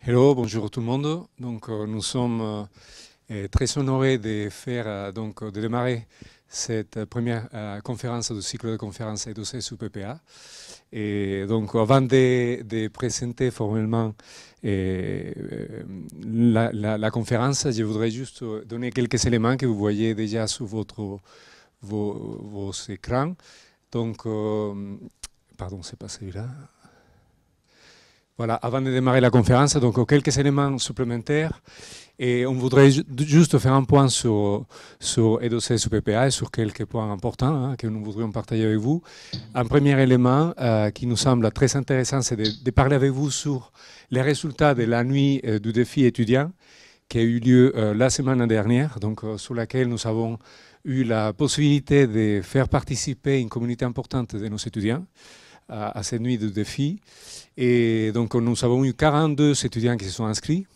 Hello, bonjour tout le monde. Donc, euh, nous sommes euh, très honorés de faire, euh, donc, de démarrer cette première conférence du cycle de conférences EDOC sous PPA. Et donc, avant de, présenter formellement la, conférence, je voudrais juste donner quelques éléments que vous voyez déjà sur votre, vos, vos écrans. Donc, euh, pardon, c'est pas celui-là. Voilà, avant de démarrer la conférence, donc quelques éléments supplémentaires? Et on voudrait ju- juste faire un point sur, sur EDOC sur PPA et sur quelques points importants hein, que nous voudrions partager avec vous. Un premier élément euh, qui nous semble très intéressant, c'est de, parler avec vous sur les résultats de la nuit euh, du défi étudiant qui a eu lieu euh, la semaine dernière, donc sur laquelle nous avons eu la possibilité de faire participer une communauté importante de nos étudiants à, à cette nuit de défi. Et donc, nous avons eu 42 étudiants qui se sont inscrits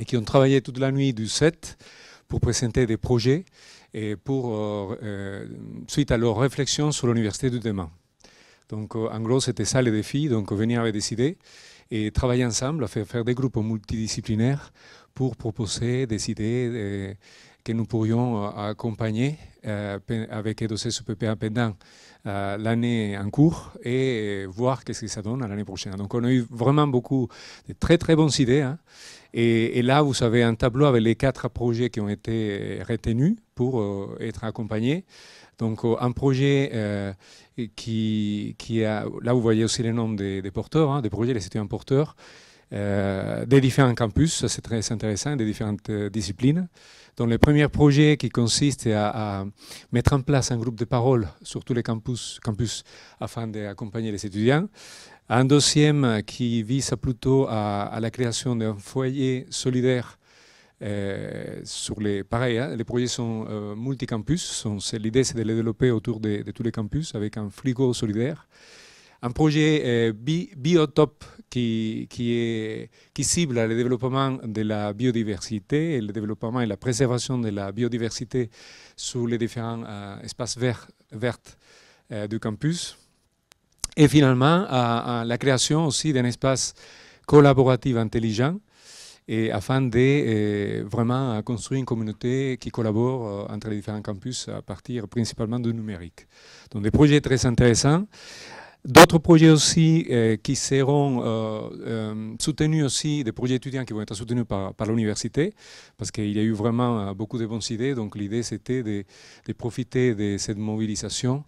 et qui ont travaillé toute la nuit du 7 pour présenter des projets et pour, euh, euh, suite à leur réflexion sur l'université du demain. Donc, euh, en gros, c'était ça le défi. Donc, venir avec des idées et travailler ensemble, faire, des groupes multidisciplinaires pour proposer des idées que nous pourrions accompagner avec EDOC sur PPA pendant euh, l'année en cours et voir qu'est-ce que ça donne l'année prochaine. Donc on a eu vraiment beaucoup de très très bonnes idées. hein. Et, là, vous avez un tableau avec les quatre projets qui ont été retenus pour euh, être accompagnés. Donc euh, un projet qui, qui a, là vous voyez aussi les noms des, porteurs, hein, des projets, les étudiants porteurs, des différents campus, c'est très intéressant, des différentes disciplines. Donc le premier projet qui consiste à, mettre en place un groupe de parole sur tous les campus, campus afin d'accompagner les étudiants. Un deuxième qui vise plutôt à, la création d'un foyer solidaire euh, sur les pareil, hein, les projets sont euh, multicampus. L'idée c'est de les développer autour de tous les campus avec un frigo solidaire. Un projet euh, bi- biotop qui, cible le développement de la biodiversité et le développement et la préservation de la biodiversité sur les différents euh, espaces verts, euh, du campus. Et finalement, la création aussi d'un espace collaboratif intelligent afin de vraiment construire une communauté qui collabore entre les différents campus à partir principalement du numérique. Donc des projets très intéressants. D'autres projets aussi euh, qui seront euh, euh, soutenus aussi, des projets étudiants qui vont être soutenus par, par l'université, parce qu'il y a eu vraiment euh, beaucoup de bonnes idées. Donc l'idée c'était de, de profiter de cette mobilisation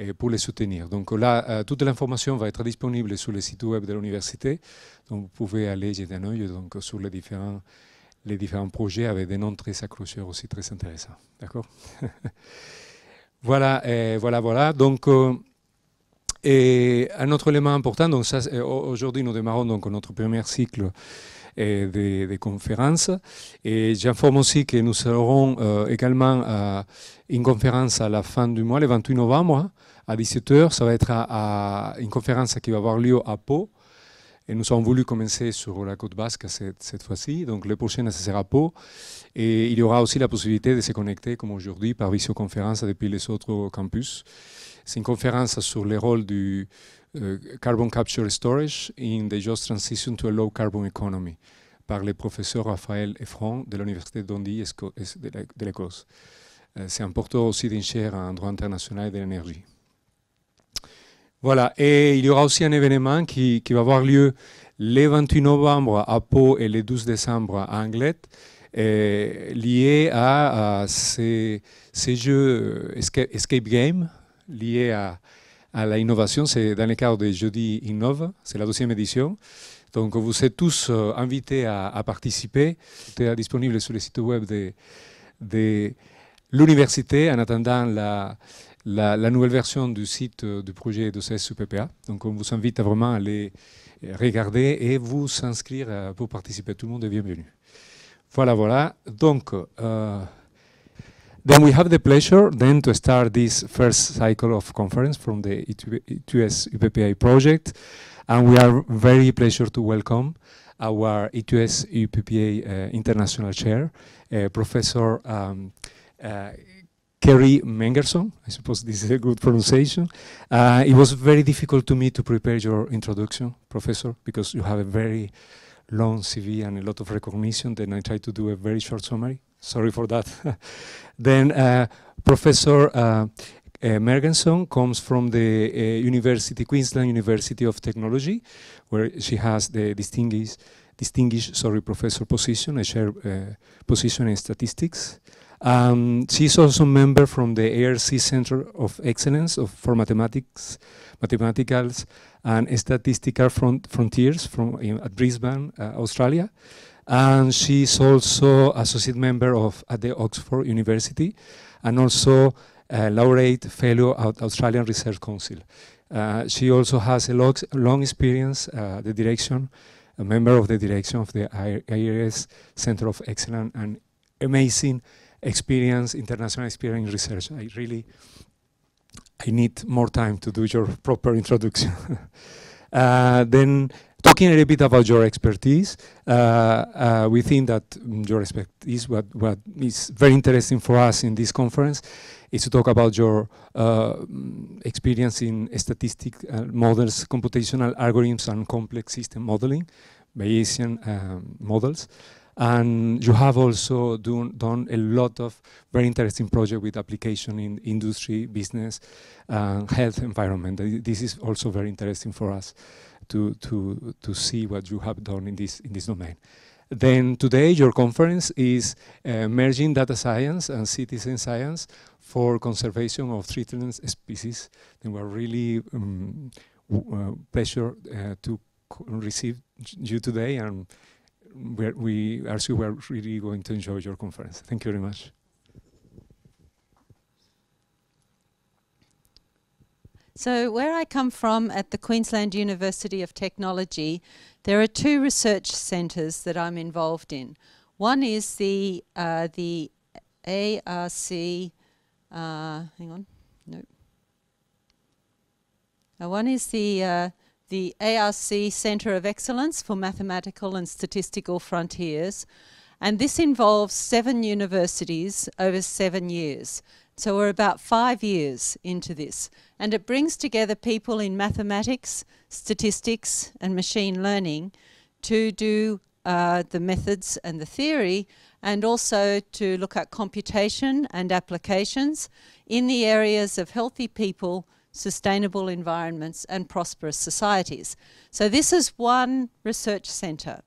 et pour les soutenir. Donc là, euh, toute l'information va être disponible sur le site web de l'université. Donc vous pouvez aller jeter un œil donc, sur les différents, les différents projets avec des noms très accrocheurs aussi très intéressants. D'accord? Voilà, euh, voilà, voilà. Donc, euh, et un autre élément important, donc aujourd'hui nous démarrons donc notre premier cycle de, conférences. Et j'informe aussi que nous aurons euh, également une conférence à la fin du mois, le 28 novembre, à 17h. Ça va être une conférence qui va avoir lieu à Pau. Et nous avons voulu commencer sur la côte basque cette, cette fois-ci. Donc le prochain, ce sera Pau. Et il y aura aussi la possibilité de se connecter, comme aujourd'hui, par visioconférence depuis les autres campus. C'est une conférence sur le rôle du euh, carbon capture and storage in the just transition to a low carbon economy par le professeur Raphaël Effron de l'Université es- de l'Écosse. Euh, C'est porteur aussi d'une chaire en droit international de l'énergie. Voilà, et il y aura aussi un événement qui, qui va avoir lieu le 28 novembre à Pau et le 12 décembre à Anglet, lié à, à ces, ces jeux euh, escape game, liés à, à l'innovation. C'est dans le cadre de Jeudi Innove, c'est la deuxième édition. Donc vous êtes tous euh, invités à, participer. C'est disponible sur le site web de, l'université en attendant la, la, la nouvelle version du site euh, du projet de CS PPA. Donc on vous invite à aller regarder et vous inscrire euh, pour participer. Tout le monde est bienvenu. Voilà, voilà. Donc, then we have the pleasure then to start this first cycle of conference from the E2S UPPA project. And we are very pleasure to welcome our E2S UPPA uh, International Chair, uh, Professor um, uh, Kerrie Mengersen. I suppose this is a good pronunciation. Uh, it was very difficult to me to prepare your introduction, Professor, because you have a very long CV and a lot of recognition, then I try to do a very short summary. Sorry for that. then uh, Professor uh, uh, Mergenson comes from the uh, University, Queensland University of Technology, where she has the distinguished, distinguished sorry, professor position, a chair uh, position in statistics. Um, she's also a member from the ARC Center of Excellence of, for Mathematics, Mathematicals and Statistical front, Frontiers from, in, at Brisbane, uh, Australia. And she's also associate member of at the Oxford University and also laureate fellow at Australian Research Council. Uh, she also has a long, long experience, uh, the direction, a member of the direction of the ARC Center of Excellence and amazing experience, international experience in research. I really, I need more time to do your proper introduction. uh, then talking a little bit about your expertise, uh, uh, we think that your expertise, what, what is very interesting for us in this conference, is to talk about your uh, experience in statistic uh, models, computational algorithms, and complex system modeling, Bayesian um, models. And you have also do, done a lot of very interesting projects with application in industry, business, uh, health, environment. This is also very interesting for us to, to, to see what you have done in this, in this domain. Then today your conference is uh, merging data science and citizen science for conservation of threatened species. And we're really um, uh, pleasure uh, to receive you today and we're, we are sure we're really going to enjoy your conference. Thank you very much. So where I come from at the Queensland University of Technology, there are two research centres that I'm involved in. One is the uh, the ARC. Uh, hang on, no. Uh, one is the uh, the ARC Centre of Excellence for Mathematical and Statistical Frontiers, and this involves seven universities over seven years. So we're about five years into this. And it brings together people in mathematics, statistics, and machine learning to do uh, the methods and the theory, and also to look at computation and applications in the areas of healthy people, sustainable environments, and prosperous societies. So this is one research centre.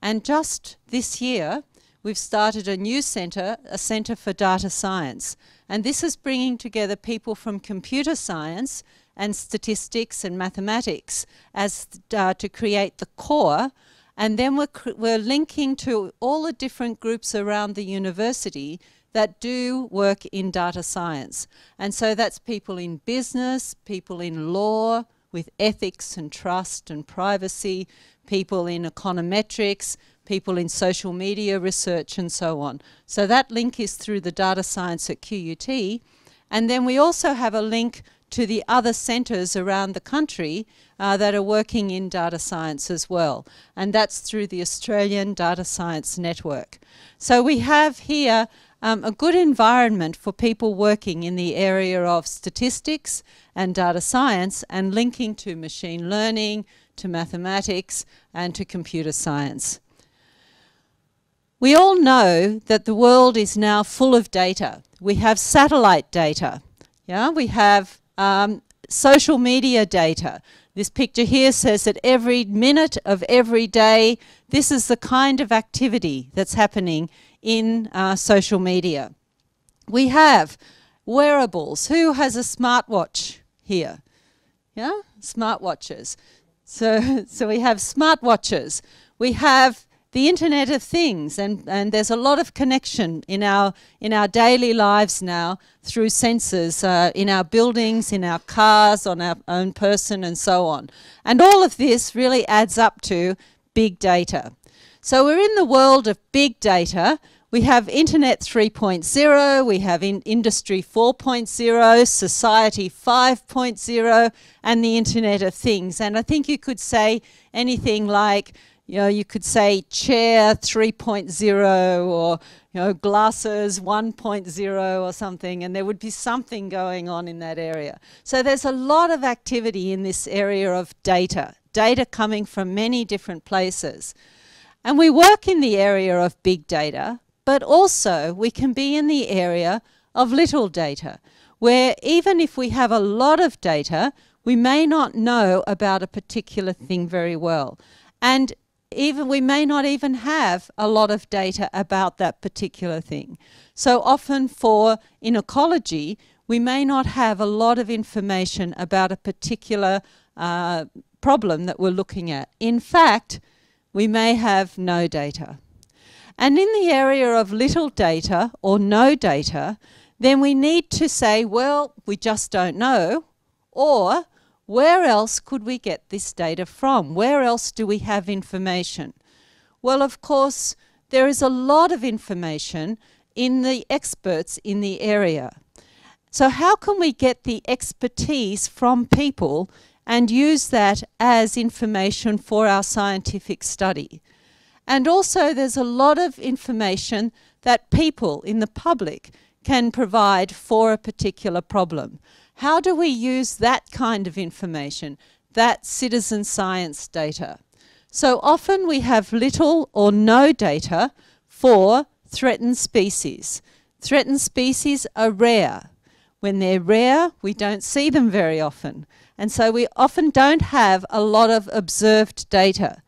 And just this year, we've started a new centre, a centre for data science. And this is bringing together people from computer science and statistics and mathematics as uh, to create the core. And then we're, we're linking to all the different groups around the university that do work in data science. And so that's people in business, people in law, with ethics and trust and privacy, people in econometrics, people in social media research and so on. So that link is through the data science at QUT. And then we also have a link to the other centres around the country uh, that are working in data science as well. And that's through the Australian Data Science Network. So we have here um, a good environment for people working in the area of statistics and data science and linking to machine learning, to mathematics, and to computer science. We all know that the world is now full of data. We have satellite data. Yeah, we have um, social media data. This picture here says that every minute of every day, this is the kind of activity that's happening in uh, social media. We have wearables. Who has a smartwatch here? Yeah, smartwatches. So, so we have smartwatches. We have the Internet of Things, and, and there's a lot of connection in our, in our daily lives now through sensors uh, in our buildings, in our cars, on our own person, and so on. And all of this really adds up to big data. So we're in the world of big data. We have Internet 3.0, we have in Industry 4.0, Society 5.0, and the Internet of Things. And I think you could say anything like you know, you could say chair 3.0 or, you know, glasses 1.0 or something, and there would be something going on in that area. So there's a lot of activity in this area of data, data coming from many different places. And we work in the area of big data, but also we can be in the area of little data, where even if we have a lot of data, we may not know about a particular thing very well. And even we may not even have a lot of data about that particular thing. So often for in ecology, we may not have a lot of information about a particular uh, problem that we're looking at. In fact, we may have no data. And in the area of little data or no data, then we need to say, well, we just don't know, or where else could we get this data from? Where else do we have information? Well, of course, there is a lot of information in the experts in the area. So, how can we get the expertise from people and use that as information for our scientific study? And also, there's a lot of information that people in the public can provide for a particular problem. How do we use that kind of information, that citizen science data? So often we have little or no data for threatened species. Threatened species are rare. When they're rare, we don't see them very often. And so we often don't have a lot of observed data.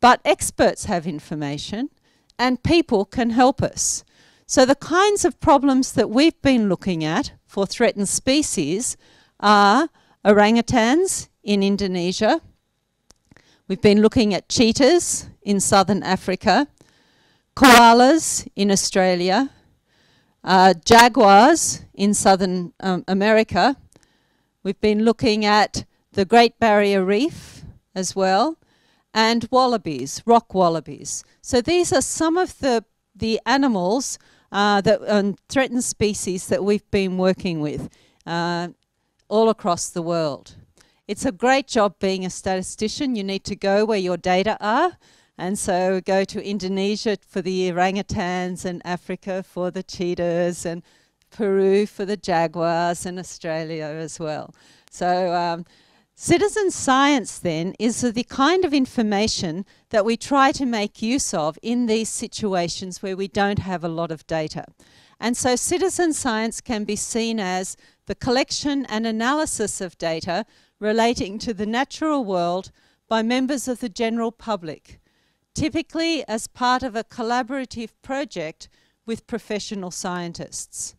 But experts have information and people can help us. So the kinds of problems that we've been looking at for threatened species are orangutans in Indonesia. We've been looking at cheetahs in southern Africa, koalas in Australia, uh, jaguars in southern um, America. We've been looking at the Great Barrier Reef as well, and wallabies, rock wallabies. So these are some of the, the animals uh, that um, threatened species that we've been working with uh, all across the world. It's a great job being a statistician. You need to go where your data are. And so go to Indonesia for the orangutans and Africa for the cheetahs and Peru for the jaguars and Australia as well. So um, Citizen science, then, is the kind of information that we try to make use of in these situations where we don't have a lot of data. And so, citizen science can be seen as the collection and analysis of data relating to the natural world by members of the general public, typically as part of a collaborative project with professional scientists.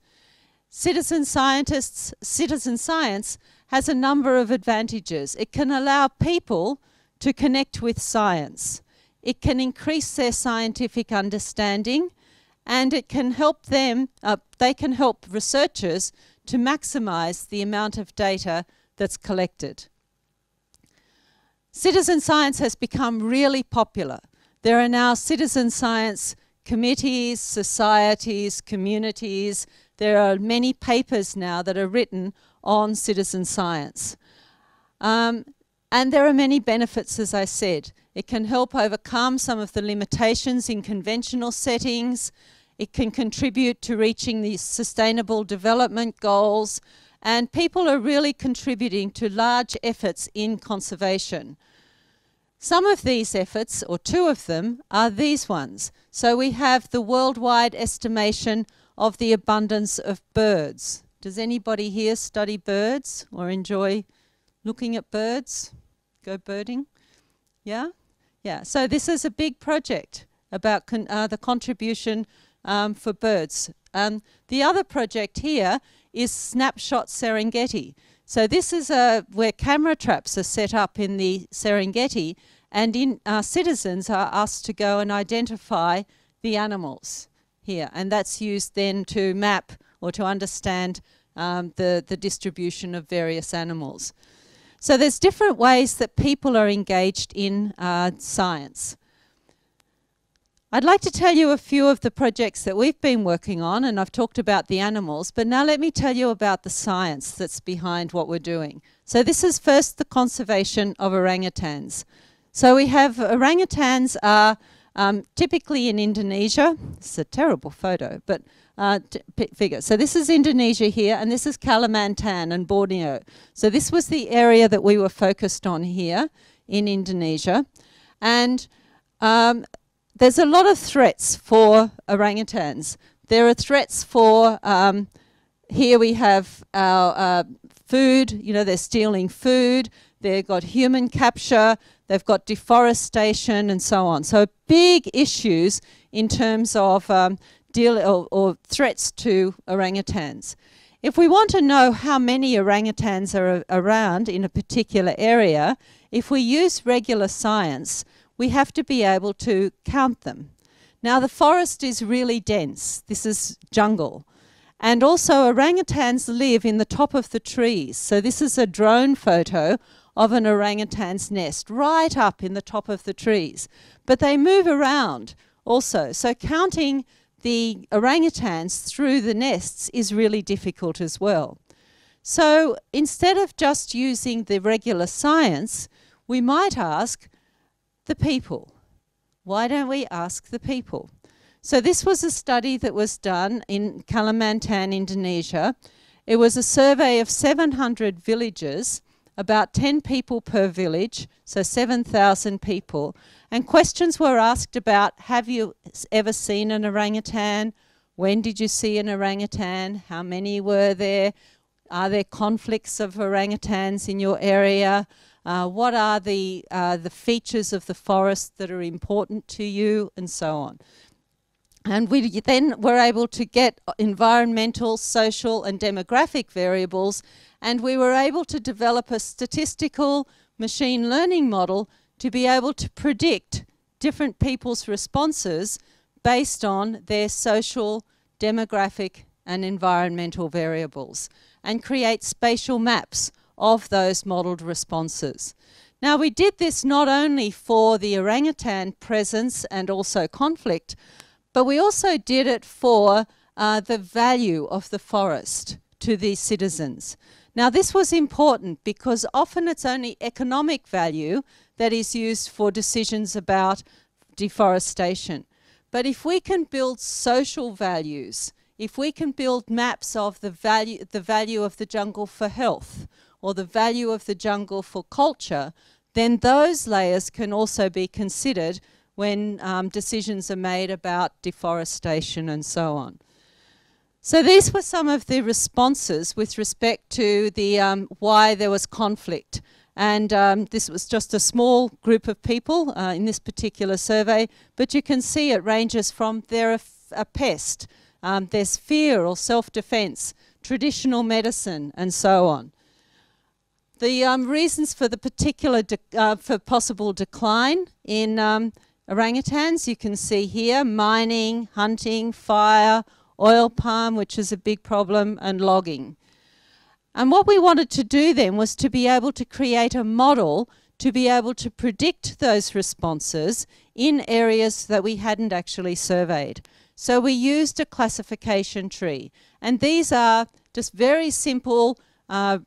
Citizen scientists, citizen science has a number of advantages. It can allow people to connect with science. It can increase their scientific understanding and it can help them, uh, they can help researchers to maximize the amount of data that's collected. Citizen science has become really popular. There are now citizen science committees, societies, communities. There are many papers now that are written on citizen science. Um, and there are many benefits, as I said. It can help overcome some of the limitations in conventional settings. It can contribute to reaching the sustainable development goals. And people are really contributing to large efforts in conservation. Some of these efforts, or two of them, are these ones. So we have the worldwide estimation of the abundance of birds. Does anybody here study birds or enjoy looking at birds? Go birding? Yeah? Yeah. So this is a big project about con uh, the contribution um, for birds. Um, the other project here is Snapshot Serengeti. So this is a, where camera traps are set up in the Serengeti and in, uh, citizens are asked to go and identify the animals here. And that's used then to map or to understand um, the, the distribution of various animals. So there's different ways that people are engaged in uh, science. I'd like to tell you a few of the projects that we've been working on, and I've talked about the animals, but now let me tell you about the science that's behind what we're doing. So this is first the conservation of orangutans. So we have orangutans are um, typically in Indonesia. It's a terrible photo, but uh, figure. So this is Indonesia here, and this is Kalimantan and Borneo. So this was the area that we were focused on here in Indonesia. And um, there's a lot of threats for orangutans. There are threats for, um, here we have our uh, food, you know, they're stealing food, they've got human capture, they've got deforestation, and so on. So, big issues in terms of um, deal or, or threats to orangutans. If we want to know how many orangutans are around in a particular area, if we use regular science, we have to be able to count them. Now, the forest is really dense. This is jungle. And also, orangutans live in the top of the trees. So, this is a drone photo of an orangutan's nest right up in the top of the trees. But they move around also. So, counting the orangutans through the nests is really difficult as well. So instead of just using the regular science, we might ask the people. Why don't we ask the people? So this was a study that was done in Kalimantan, Indonesia. It was a survey of 700 villages, about 10 people per village, so 7,000 people, and questions were asked about have you ever seen an orangutan? When did you see an orangutan? How many were there? Are there conflicts of orangutans in your area? Uh, what are the, uh, the features of the forest that are important to you? And so on. And we then were able to get environmental, social, and demographic variables, and we were able to develop a statistical machine learning model to be able to predict different people's responses based on their social, demographic, and environmental variables and create spatial maps of those modelled responses. Now, we did this not only for the orangutan presence and also conflict, but we also did it for uh, the value of the forest to these citizens. Now, this was important because often it's only economic value that is used for decisions about deforestation. But if we can build social values, if we can build maps of the value, the value of the jungle for health or the value of the jungle for culture, then those layers can also be considered when um, decisions are made about deforestation and so on. So these were some of the responses with respect to the um, why there was conflict. And um, this was just a small group of people uh, in this particular survey, but you can see it ranges from they're a, pest, um, there's fear or self-defense, traditional medicine, and so on. The um, reasons for the particular uh, for possible decline in um, orangutans you can see here: mining, hunting, fire, oil palm, which is a big problem, and logging. And what we wanted to do then was to be able to create a model to be able to predict those responses in areas that we hadn't actually surveyed. So we used a classification tree. And these are just very simple uh,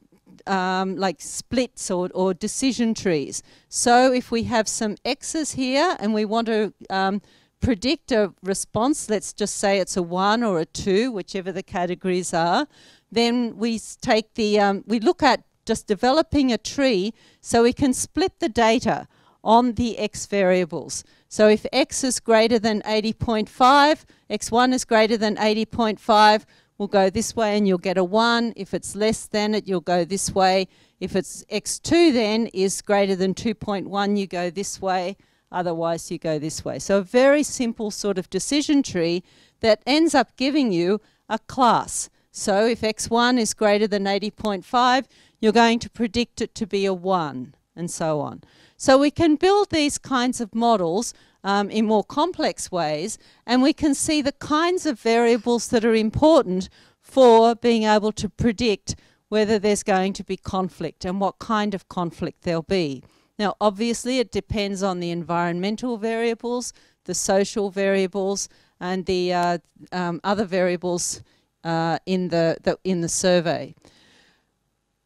um, like splits or, or, decision trees. So if we have some X's here and we want to um, predict a response, let's just say it's a one or a two, whichever the categories are, then we take the, um, we look at just developing a tree so we can split the data on the x variables. So if x is greater than 80.5, x1 is greater than 80.5, we'll go this way and you'll get a 1. If it's less than it, you'll go this way. If it's x2 then is greater than 2.1, you go this way. Otherwise, you go this way. So a very simple sort of decision tree that ends up giving you a class. So if x1 is greater than 80.5, you're going to predict it to be a 1, and so on. So we can build these kinds of models um, in more complex ways, and we can see the kinds of variables that are important for being able to predict whether there's going to be conflict and what kind of conflict there'll be. Now, obviously, it depends on the environmental variables, the social variables, and the uh, um, other variables uh, in, the, the, in the survey.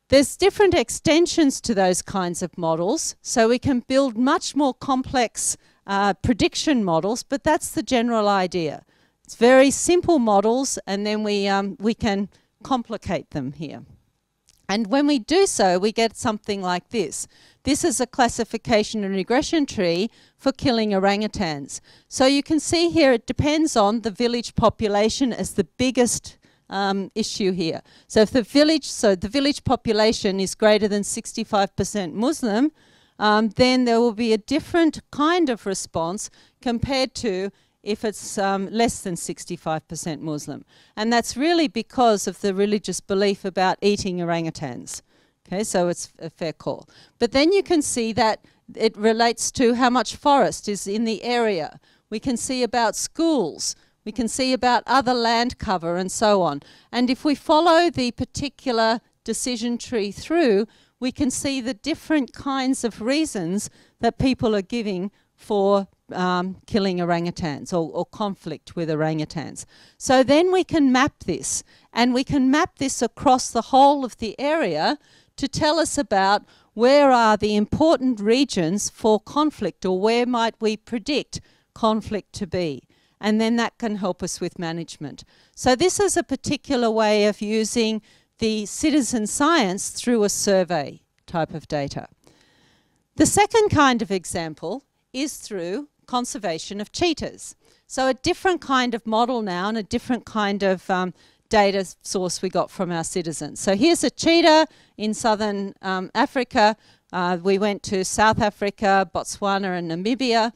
There's different extensions to those kinds of models, so we can build much more complex uh, prediction models, but that's the general idea. It's very simple models, and then we, um, we can complicate them here. And when we do so, we get something like this. This is a classification and regression tree for killing orangutans. So you can see here it depends on the village population as the biggest um, issue here. So if the village, so the village population is greater than 65% Muslim, um, then there will be a different kind of response compared to if it's um, less than 65% Muslim. And that's really because of the religious belief about eating orangutans. Okay, so it's a fair call. But then you can see that it relates to how much forest is in the area. We can see about schools. We can see about other land cover and so on. And if we follow the particular decision tree through, we can see the different kinds of reasons that people are giving for um, killing orangutans or, or, conflict with orangutans. So then we can map this, and we can map this across the whole of the area to tell us about where are the important regions for conflict or where might we predict conflict to be. And then that can help us with management. So this is a particular way of using the citizen science through a survey type of data. The second kind of example is through conservation of cheetahs. So a different kind of model now and a different kind of um, data source we got from our citizens. So here's a cheetah in southern um, Africa. Uh, we went to South Africa, Botswana, and Namibia.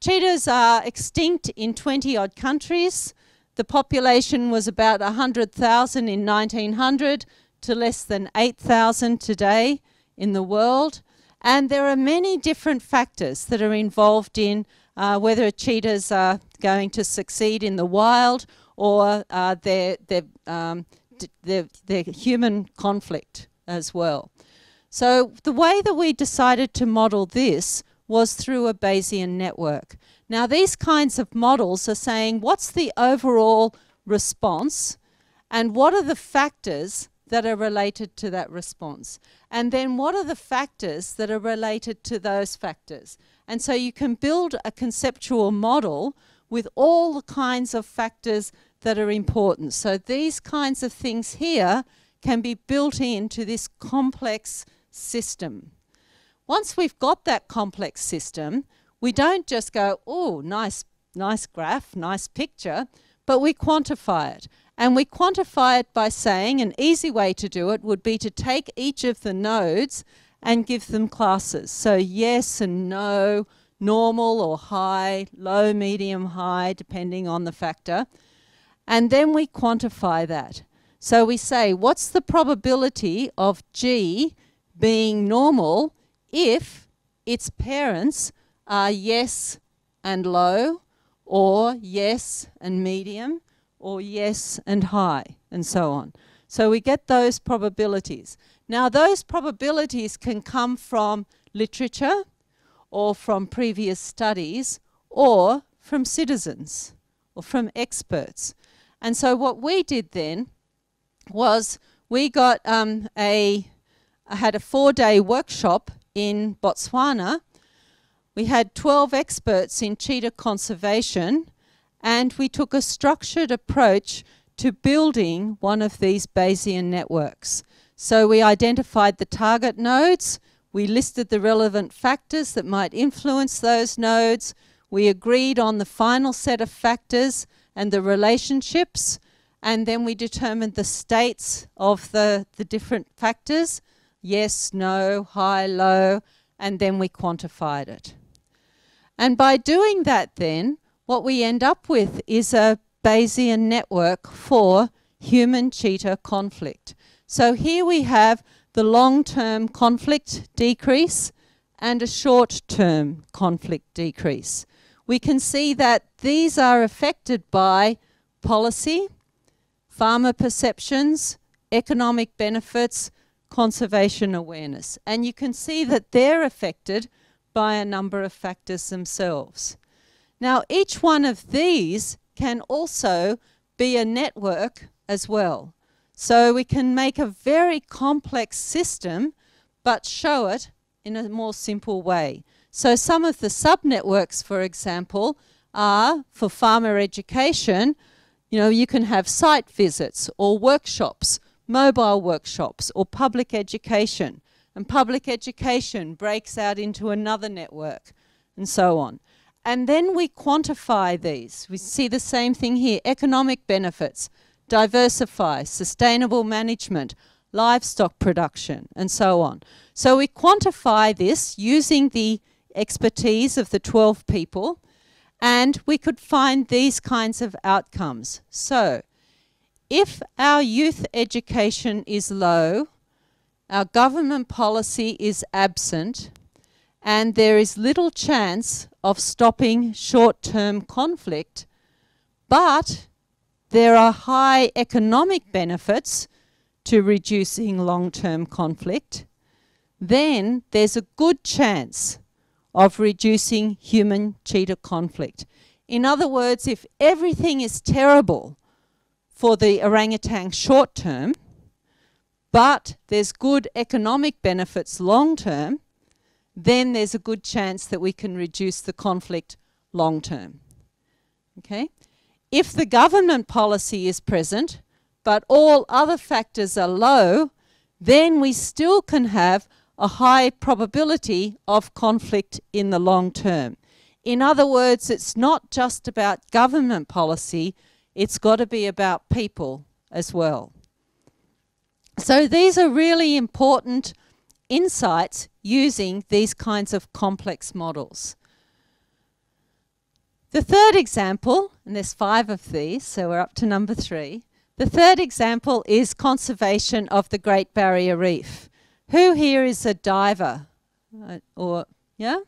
Cheetahs are extinct in 20 odd countries. The population was about 100,000 in 1900 to less than 8,000 today in the world. And there are many different factors that are involved in uh, whether cheetahs are going to succeed in the wild or uh, their, their, um, their, their human conflict as well. So the way that we decided to model this was through a Bayesian network. Now these kinds of models are saying what's the overall response and what are the factors that are related to that response? And then what are the factors that are related to those factors? And so you can build a conceptual model with all the kinds of factors that are important. So these kinds of things here can be built into this complex system. Once we've got that complex system, we don't just go, oh, nice, nice graph, nice picture, but we quantify it. And we quantify it by saying an easy way to do it would be to take each of the nodes and give them classes. So yes and no, normal or high, low, medium, high, depending on the factor. And then we quantify that. So we say, what's the probability of G being normal if its parents are yes and low, or yes and medium, or yes and high, and so on. So we get those probabilities. Now, those probabilities can come from literature, or from previous studies, or from citizens, or from experts. And so what we did then was we got um, a I had a four-day workshop in Botswana. We had 12 experts in cheetah conservation and we took a structured approach to building one of these Bayesian networks. So we identified the target nodes, we listed the relevant factors that might influence those nodes, we agreed on the final set of factors and the relationships, and then we determined the states of the, the different factors, yes, no, high, low, and then we quantified it. And by doing that then, what we end up with is a Bayesian network for human cheetah conflict. So here we have the long-term conflict decrease and a short-term conflict decrease we can see that these are affected by policy, farmer perceptions, economic benefits, conservation awareness. And you can see that they're affected by a number of factors themselves. Now, each one of these can also be a network as well. So we can make a very complex system, but show it in a more simple way. So some of the subnetworks, for example, are for farmer education. You know, you can have site visits or workshops mobile workshops or public education. And public education breaks out into another network and so on. And then we quantify these. We see the same thing here economic benefits, diversify, sustainable management, livestock production, and so on. So we quantify this using the expertise of the 12 people, and we could find these kinds of outcomes. So, if our youth education is low, our government policy is absent, and there is little chance of stopping short term conflict, but there are high economic benefits to reducing long term conflict, then there's a good chance of reducing human cheetah conflict. In other words, if everything is terrible for the orangutan short term, but there's good economic benefits long term, then there's a good chance that we can reduce the conflict long term. Okay? If the government policy is present, but all other factors are low, then we still can have a high probability of conflict in the long term. In other words, it's not just about government policy, it's got to be about people as well. So these are really important insights using these kinds of complex models. The third example, and there's five of these, so we're up to number three. The third example is conservation of the Great Barrier Reef. Who here is a diver? Uh, or, yeah?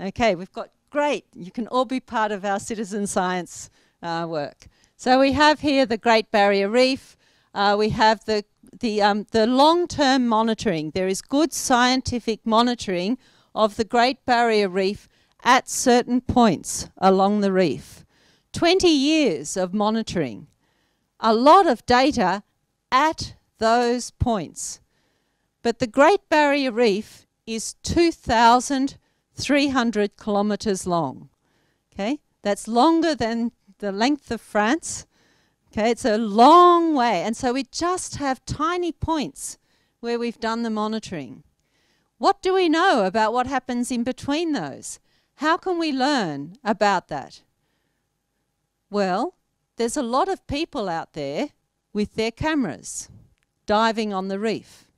Okay, we've got great. You can all be part of our citizen science uh, work. So we have here the Great Barrier Reef. Uh, we have the the, um, the long-term monitoring. There is good scientific monitoring of the Great Barrier Reef at certain points along the reef. 20 years of monitoring. A lot of data at those points. But the Great Barrier Reef is 2,300 kilometres long. Okay, that's longer than the length of France Okay, it's a long way. And so we just have tiny points where we've done the monitoring. What do we know about what happens in between those? How can we learn about that? Well, there's a lot of people out there with their cameras diving on the reef.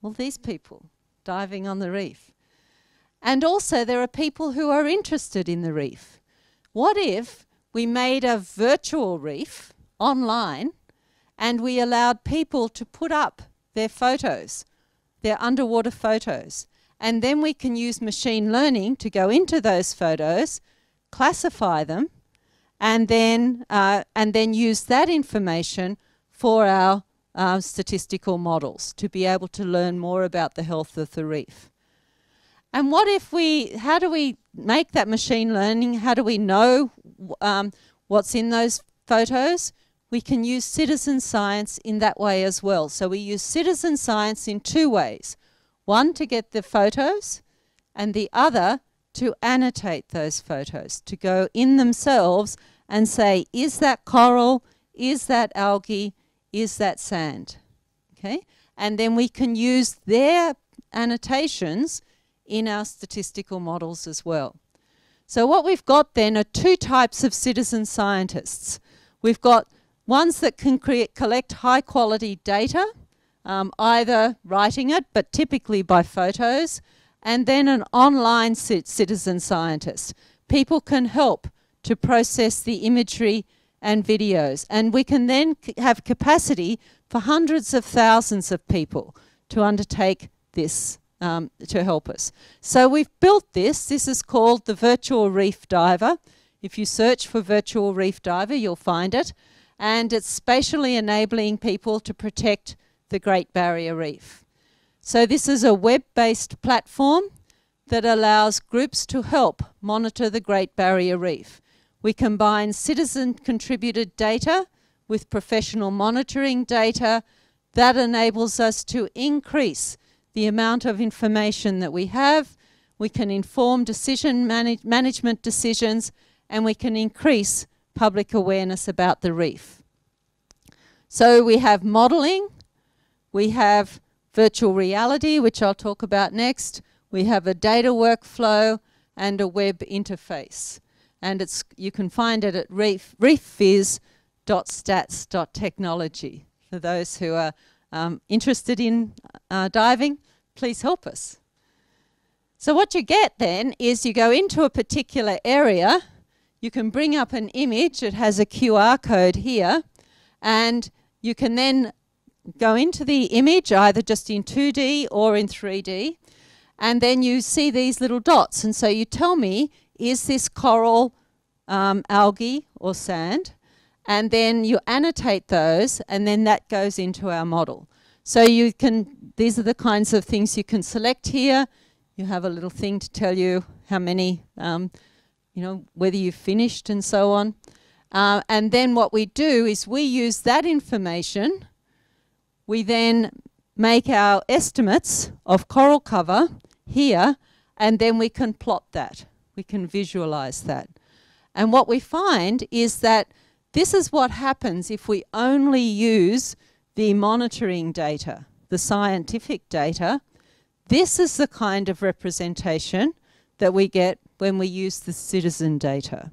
Well, these people diving on the reef. And also, there are people who are interested in the reef. What if we made a virtual reef online and we allowed people to put up their photos, their underwater photos. And then we can use machine learning to go into those photos, classify them, and then, uh, and then use that information for our uh, statistical models to be able to learn more about the health of the reef. And what if we, how do we make that machine learning? How do we know um, what's in those photos? We can use citizen science in that way as well. So we use citizen science in two ways. One to get the photos and the other to annotate those photos, to go in themselves and say, is that coral, is that algae, is that sand? Okay? And then we can use their annotations in our statistical models as well. So what we've got then are two types of citizen scientists. We've got Ones that can create, collect high quality data, um, either writing it, but typically by photos, and then an online citizen scientist. People can help to process the imagery and videos, and we can then have capacity for hundreds of thousands of people to undertake this um, to help us. So we've built this. This is called the Virtual Reef Diver. If you search for Virtual Reef Diver, you'll find it and it's spatially enabling people to protect the Great Barrier Reef. So this is a web-based platform that allows groups to help monitor the Great Barrier Reef. We combine citizen-contributed data with professional monitoring data that enables us to increase the amount of information that we have. We can inform decision manage management decisions and we can increase public awareness about the reef. So we have modelling, We have virtual reality, which I'll talk about next. We have a data workflow and a web interface. And it's you can find it at reef. For those who are um, interested in uh, diving, please help us. So what you get then is you go into a particular area, you can bring up an image, it has a QR code here, and you can then go into the image either just in 2D or in 3D, and then you see these little dots. And so you tell me, is this coral, um, algae, or sand? And then you annotate those, and then that goes into our model. So you can, these are the kinds of things you can select here. You have a little thing to tell you how many, um, you know, whether you've finished and so on. Uh, and then what we do is we use that information. We then make our estimates of coral cover here, and then we can plot that. We can visualize that. And what we find is that this is what happens if we only use the monitoring data, the scientific data. This is the kind of representation that we get when we use the citizen data.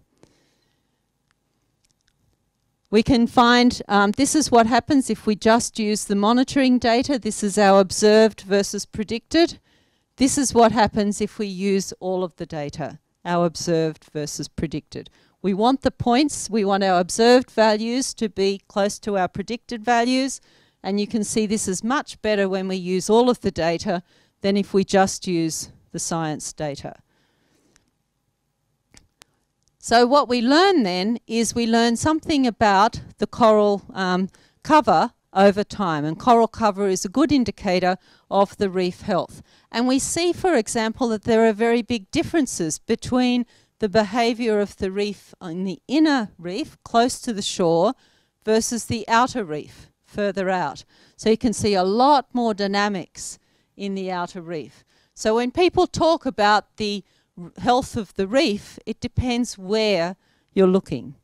We can find, um, this is what happens if we just use the monitoring data. This is our observed versus predicted. This is what happens if we use all of the data, our observed versus predicted. We want the points, we want our observed values to be close to our predicted values, and you can see this is much better when we use all of the data than if we just use the science data. So what we learn then is we learn something about the coral um, cover over time, and coral cover is a good indicator of the reef health. And we see, for example, that there are very big differences between the behaviour of the reef in the inner reef, close to the shore, versus the outer reef, further out. So you can see a lot more dynamics in the outer reef. So when people talk about the health of the reef, it depends where you're looking.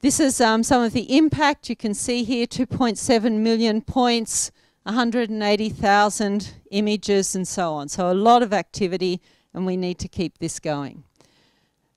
This is um, some of the impact. You can see here 2.7 million points, 180,000 images and so on. So a lot of activity and we need to keep this going.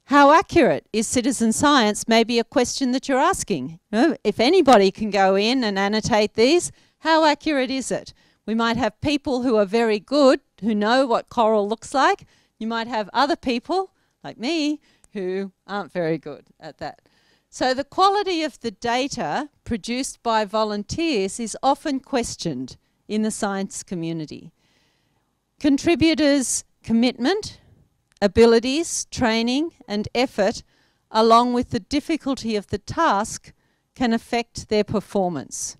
How accurate is citizen science may be a question that you're asking. You know, if anybody can go in and annotate these, how accurate is it? We might have people who are very good, who know what coral looks like. You might have other people, like me, who aren't very good at that. So the quality of the data produced by volunteers is often questioned in the science community. Contributors' commitment, abilities, training and effort, along with the difficulty of the task, can affect their performance.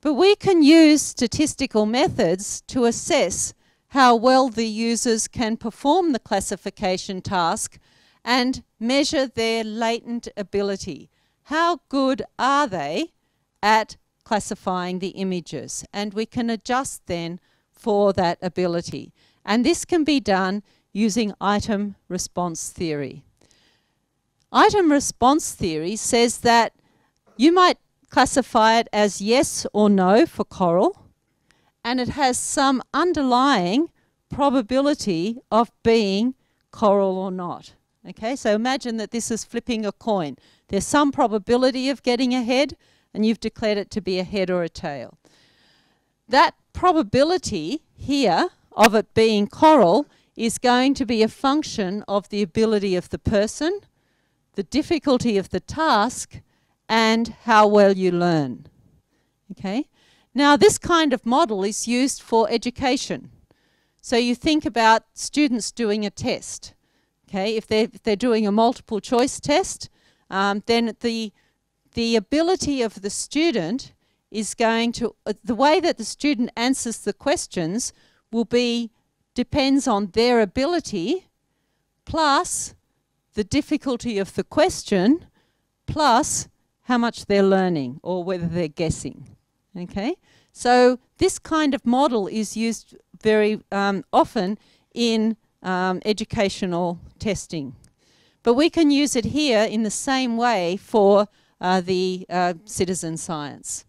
But we can use statistical methods to assess how well the users can perform the classification task and measure their latent ability. How good are they at classifying the images? And we can adjust then for that ability. And this can be done using item response theory. Item response theory says that you might classify it as yes or no for coral, and it has some underlying probability of being coral or not. Okay, so imagine that this is flipping a coin. There's some probability of getting a head, and you've declared it to be a head or a tail. That probability here of it being coral is going to be a function of the ability of the person, the difficulty of the task, and how well you learn. Okay? Now, this kind of model is used for education. So you think about students doing a test. Okay, if they're, if they're doing a multiple choice test, um, then the, the ability of the student is going to, uh, the way that the student answers the questions will be, depends on their ability plus the difficulty of the question plus how much they're learning or whether they're guessing. Okay, so this kind of model is used very um, often in um, educational testing. But we can use it here in the same way for uh, the uh, citizen science.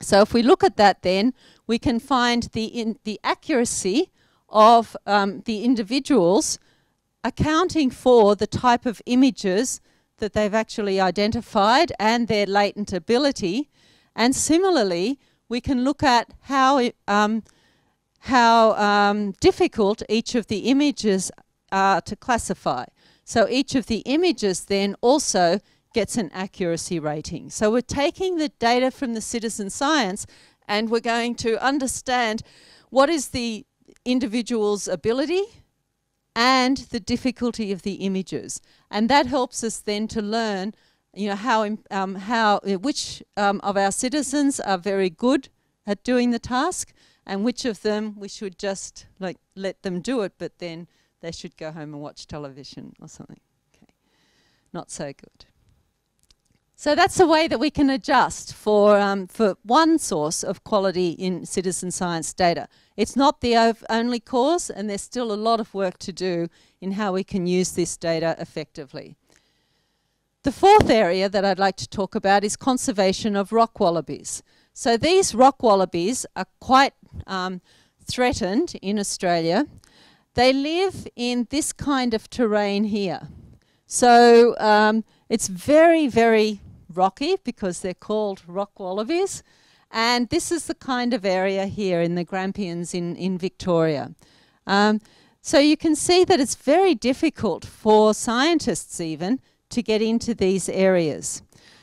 So if we look at that then, we can find the, the accuracy of um, the individuals accounting for the type of images that they've actually identified and their latent ability. And similarly, we can look at how, um, how um, difficult each of the images are to classify. So each of the images then also gets an accuracy rating. So we're taking the data from the citizen science and we're going to understand what is the individual's ability and the difficulty of the images. And that helps us then to learn you know how um, how which um, of our citizens are very good at doing the task and which of them we should just like let them do it but then they should go home and watch television or something okay not so good so that's a way that we can adjust for, um, for one source of quality in citizen science data. It's not the only cause, and there's still a lot of work to do in how we can use this data effectively. The fourth area that I'd like to talk about is conservation of rock wallabies. So these rock wallabies are quite um, threatened in Australia. They live in this kind of terrain here. So um, it's very, very rocky because they're called rock wallabies. And this is the kind of area here in the Grampians in, in Victoria. Um, so you can see that it's very difficult for scientists even to get into these areas.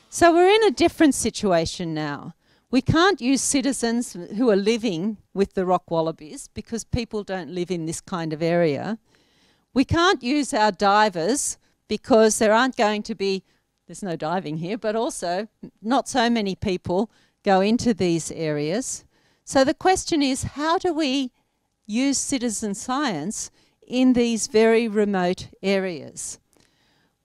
So we're in a different situation now. We can't use citizens who are living with the rock wallabies because people don't live in this kind of area. We can't use our divers because there aren't going to be there's no diving here, but also not so many people go into these areas. So the question is, how do we use citizen science in these very remote areas?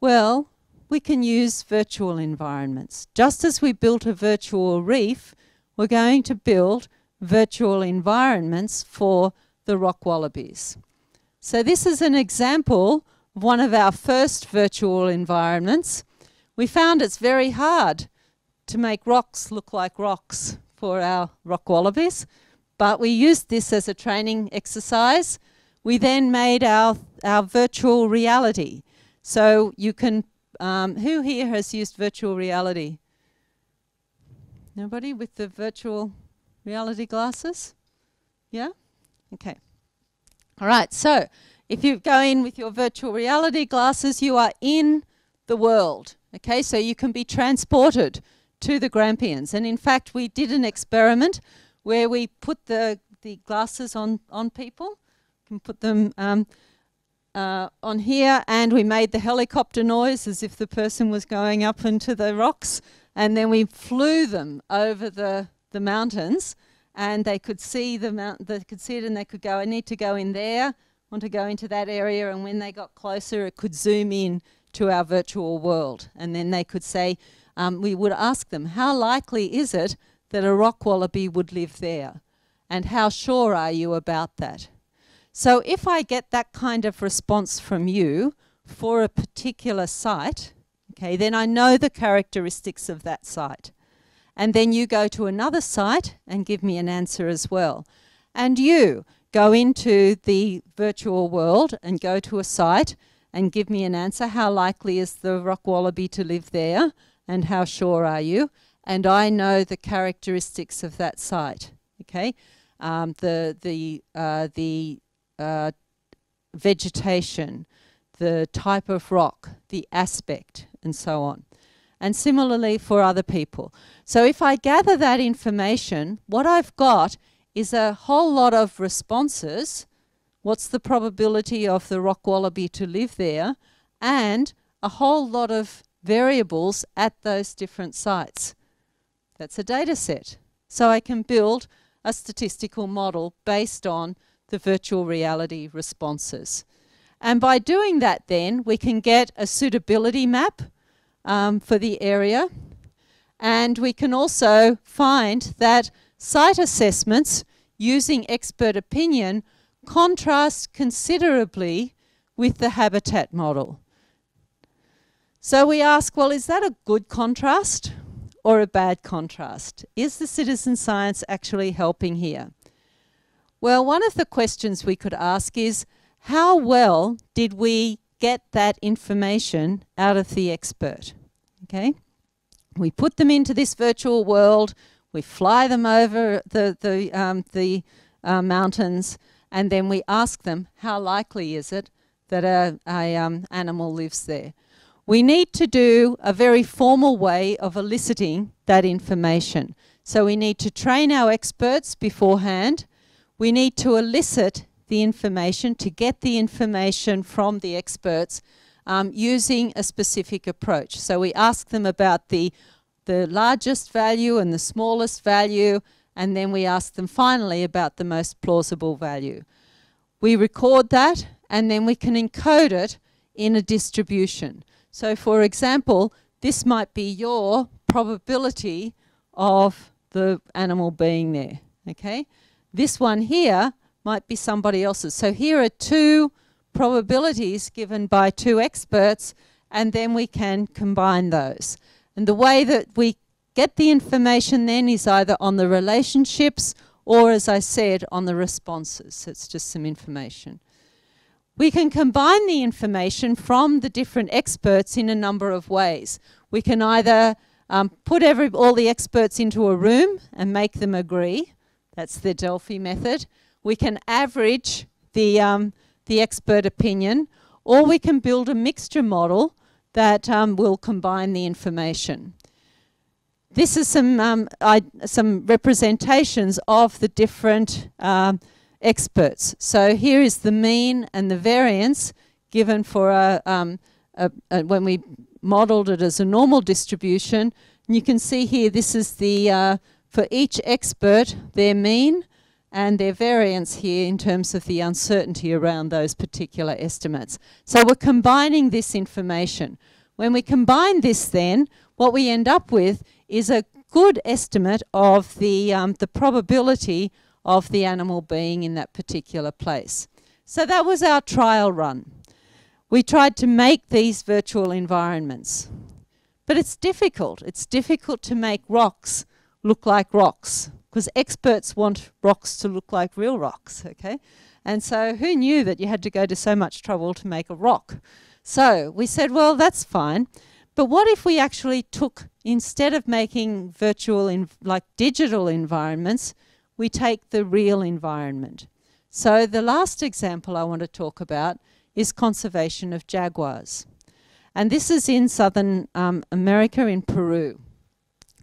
Well, we can use virtual environments. Just as we built a virtual reef, we're going to build virtual environments for the rock wallabies. So this is an example of one of our first virtual environments we found it's very hard to make rocks look like rocks for our rock wallabies, but we used this as a training exercise. We then made our, our virtual reality. So you can, um, who here has used virtual reality? Nobody with the virtual reality glasses? Yeah? Okay. All right, so if you go in with your virtual reality glasses, you are in the world. Okay, so you can be transported to the Grampians. And in fact, we did an experiment where we put the, the glasses on, on people, can put them um, uh, on here, and we made the helicopter noise as if the person was going up into the rocks, and then we flew them over the, the mountains, and they could see the mount, they could see it, and they could go, I need to go in there, want to go into that area, and when they got closer, it could zoom in to our virtual world. And then they could say, um, we would ask them, how likely is it that a rock wallaby would live there? And how sure are you about that? So if I get that kind of response from you for a particular site, okay, then I know the characteristics of that site. And then you go to another site and give me an answer as well. And you go into the virtual world and go to a site and give me an answer. How likely is the rock wallaby to live there? And how sure are you? And I know the characteristics of that site. Okay, um, the the uh, the uh, vegetation, the type of rock, the aspect, and so on. And similarly for other people. So if I gather that information, what I've got is a whole lot of responses what's the probability of the rock wallaby to live there, and a whole lot of variables at those different sites. That's a data set. So I can build a statistical model based on the virtual reality responses. And by doing that then, we can get a suitability map um, for the area. And we can also find that site assessments using expert opinion contrast considerably with the habitat model. So we ask, well, is that a good contrast? or a bad contrast? Is the citizen science actually helping here? Well, one of the questions we could ask is how well did we get that information out of the expert? Okay? We put them into this virtual world, we fly them over the, the, um, the uh, mountains, and then we ask them how likely is it that a, a um, animal lives there. We need to do a very formal way of eliciting that information. So we need to train our experts beforehand. We need to elicit the information, to get the information from the experts um, using a specific approach. So we ask them about the, the largest value and the smallest value, and then we ask them finally about the most plausible value. We record that, and then we can encode it in a distribution. So for example, this might be your probability of the animal being there, okay? This one here might be somebody else's. So here are two probabilities given by two experts, and then we can combine those. And the way that we get the information then is either on the relationships or, as I said, on the responses. So it's just some information. We can combine the information from the different experts in a number of ways. We can either um, put every, all the experts into a room and make them agree. That's the Delphi method. We can average the, um, the expert opinion, or we can build a mixture model that um, will combine the information. This is some, um, some representations of the different um, experts. So here is the mean and the variance given for a, um, a, a, when we modeled it as a normal distribution. And you can see here this is the, uh, for each expert, their mean and their variance here in terms of the uncertainty around those particular estimates. So we're combining this information. When we combine this then, what we end up with is a good estimate of the, um, the probability of the animal being in that particular place. So that was our trial run. We tried to make these virtual environments. But it's difficult. It's difficult to make rocks look like rocks because experts want rocks to look like real rocks, okay? And so who knew that you had to go to so much trouble to make a rock? So we said, well, that's fine. But what if we actually took, instead of making virtual, like digital environments, we take the real environment. So the last example I want to talk about is conservation of jaguars. And this is in southern um, America, in Peru.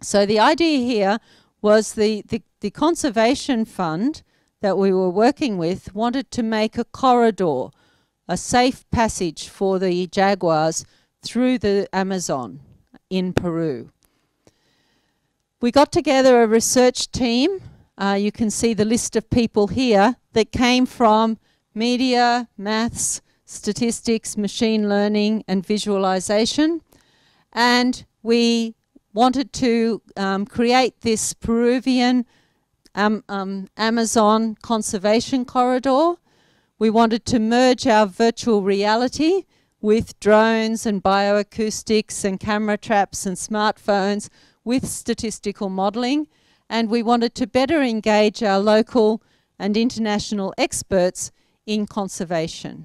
So the idea here was the, the, the conservation fund that we were working with wanted to make a corridor, a safe passage for the jaguars through the Amazon in Peru. We got together a research team uh, you can see the list of people here that came from media, maths, statistics, machine learning, and visualization. And we wanted to um, create this Peruvian um, um, Amazon conservation corridor. We wanted to merge our virtual reality with drones and bioacoustics and camera traps and smartphones with statistical modeling and we wanted to better engage our local and international experts in conservation.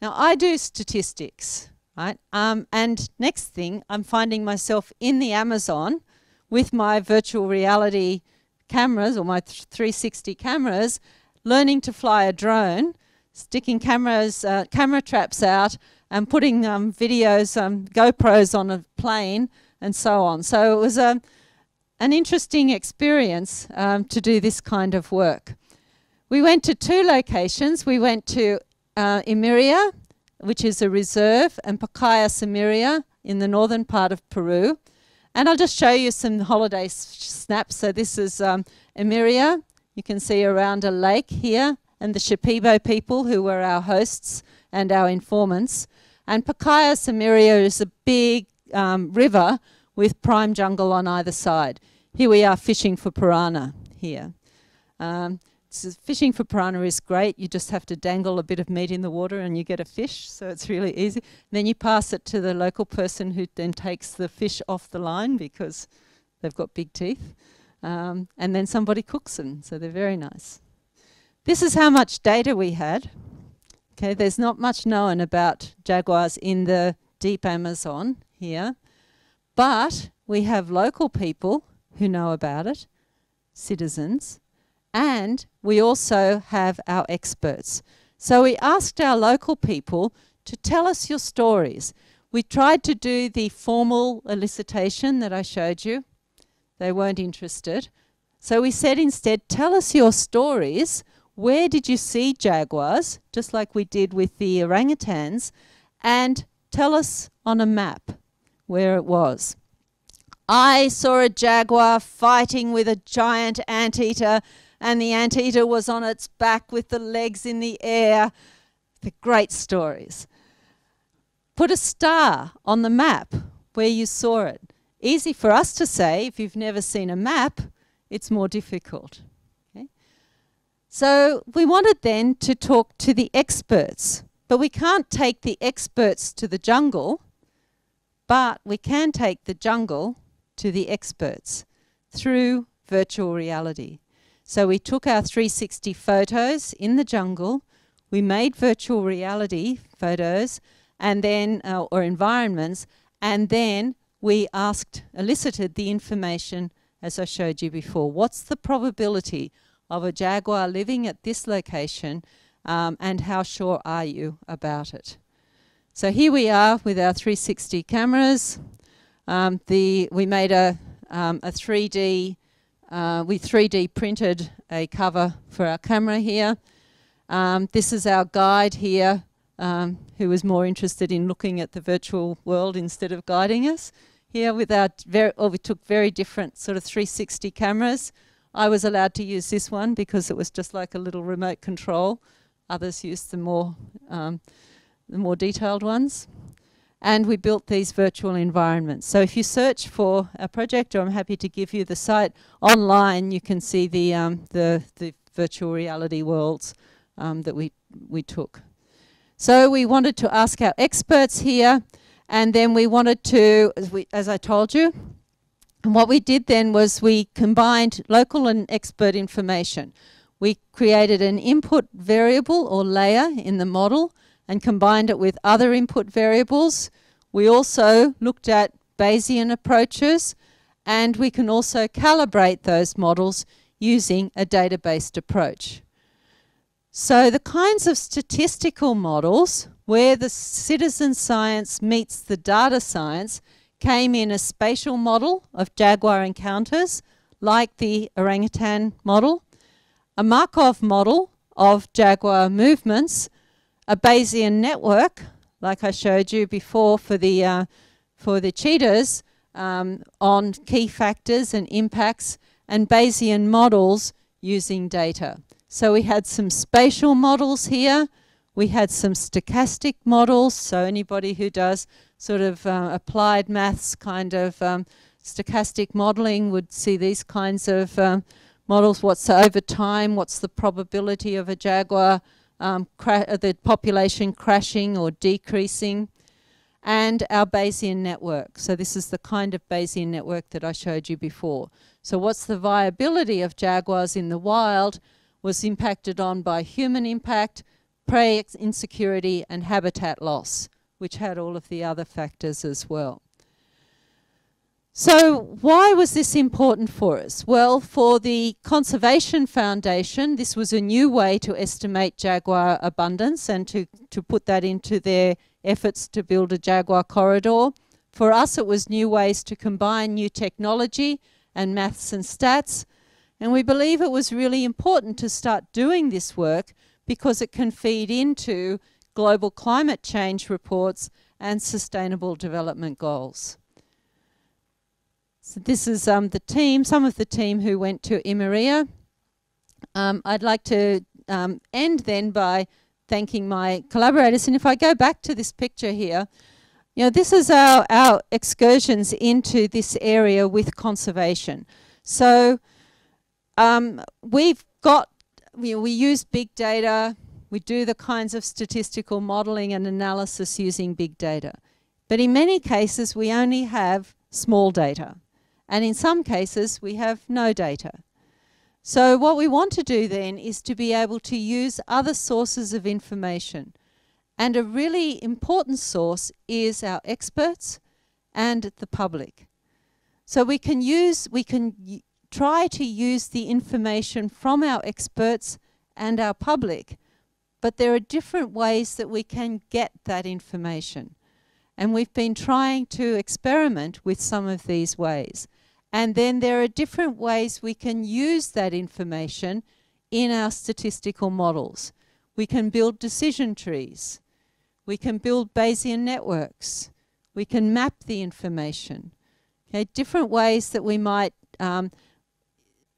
Now, I do statistics, right? Um, and next thing, I'm finding myself in the Amazon with my virtual reality cameras or my 360 cameras, learning to fly a drone, sticking cameras, uh, camera traps out, and putting um, videos, um, GoPros on a plane, and so on. So it was a an interesting experience um, to do this kind of work. We went to two locations. We went to uh, which is a reserve, and Pacaya Samiria in the northern part of Peru. And I'll just show you some holiday snaps. So this is um, Imiria. You can see around a lake here, and the Shipibo people who were our hosts and our informants. And Pacaya Samiria is a big um, river with prime jungle on either side. Here we are fishing for piranha here. Um, so fishing for piranha is great. You just have to dangle a bit of meat in the water and you get a fish, so it's really easy. And then you pass it to the local person who then takes the fish off the line because They've got big teeth. Um, and then somebody cooks them, so they're very nice. This is how much data we had. Okay, there's not much known about jaguars in the deep Amazon here, but we have local people who know about it, citizens, and we also have our experts. So we asked our local people to tell us your stories. We tried to do the formal elicitation that I showed you. They weren't interested. So we said instead, tell us your stories. Where did you see jaguars, just like we did with the orangutans, and tell us on a map where it was. I saw a jaguar fighting with a giant anteater, and the anteater was on its back with the legs in the air. The great stories. Put a star on the map where you saw it. Easy for us to say, if you've never seen a map, it's more difficult. Okay? So we wanted then to talk to the experts, but we can't take the experts to the jungle, but we can take the jungle to the experts through virtual reality. So we took our 360 photos in the jungle, we made virtual reality photos and then uh, or environments and then we asked elicited the information as I showed you before. What's the probability of a jaguar living at this location um, and how sure are you about it? So here we are with our 360 cameras. Um, the, we made a, um, a 3D, uh, we 3D printed a cover for our camera here. Um, this is our guide here um, who was more interested in looking at the virtual world instead of guiding us. Here with our very, well, we took very different sort of 360 cameras. I was allowed to use this one because it was just like a little remote control. Others used the more, um, the more detailed ones and we built these virtual environments. So if you search for a project, or I'm happy to give you the site online, you can see the um, the, the virtual reality worlds um, that we we took. So we wanted to ask our experts here, and then we wanted to, as, we, as I told you, and what we did then was we combined local and expert information. We created an input variable or layer in the model and combined it with other input variables. We also looked at Bayesian approaches and we can also calibrate those models using a data-based approach. So the kinds of statistical models where the citizen science meets the data science came in a spatial model of jaguar encounters, like the orangutan model, a Markov model of jaguar movements, a Bayesian network, like I showed you before for the, uh, for the cheetahs, um, on key factors and impacts, and Bayesian models using data. So we had some spatial models here, we had some stochastic models, so anybody who does sort of uh, applied maths kind of um, stochastic modeling would see these kinds of um, models. What's over time, what's the probability of a jaguar um, uh, the population crashing or decreasing, and our Bayesian network. So this is the kind of Bayesian network that I showed you before. So what's the viability of jaguars in the wild was impacted on by human impact, prey insecurity, and habitat loss, which had all of the other factors as well. So why was this important for us? Well, for the Conservation Foundation, this was a new way to estimate jaguar abundance and to, to put that into their efforts to build a jaguar corridor. For us, it was new ways to combine new technology and maths and stats. And we believe it was really important to start doing this work because it can feed into global climate change reports and sustainable development goals. So this is um, the team, some of the team who went to Imiria. Um, I'd like to um, end then by thanking my collaborators. And if I go back to this picture here, you know, this is our, our excursions into this area with conservation. So um, we've got, you know, we use big data, we do the kinds of statistical modeling and analysis using big data. But in many cases, we only have small data. And in some cases, we have no data. So, what we want to do then is to be able to use other sources of information. And a really important source is our experts and the public. So, we can use, we can try to use the information from our experts and our public, but there are different ways that we can get that information. And we've been trying to experiment with some of these ways. And then there are different ways we can use that information in our statistical models. We can build decision trees. We can build Bayesian networks. We can map the information. Okay, different ways that we might um,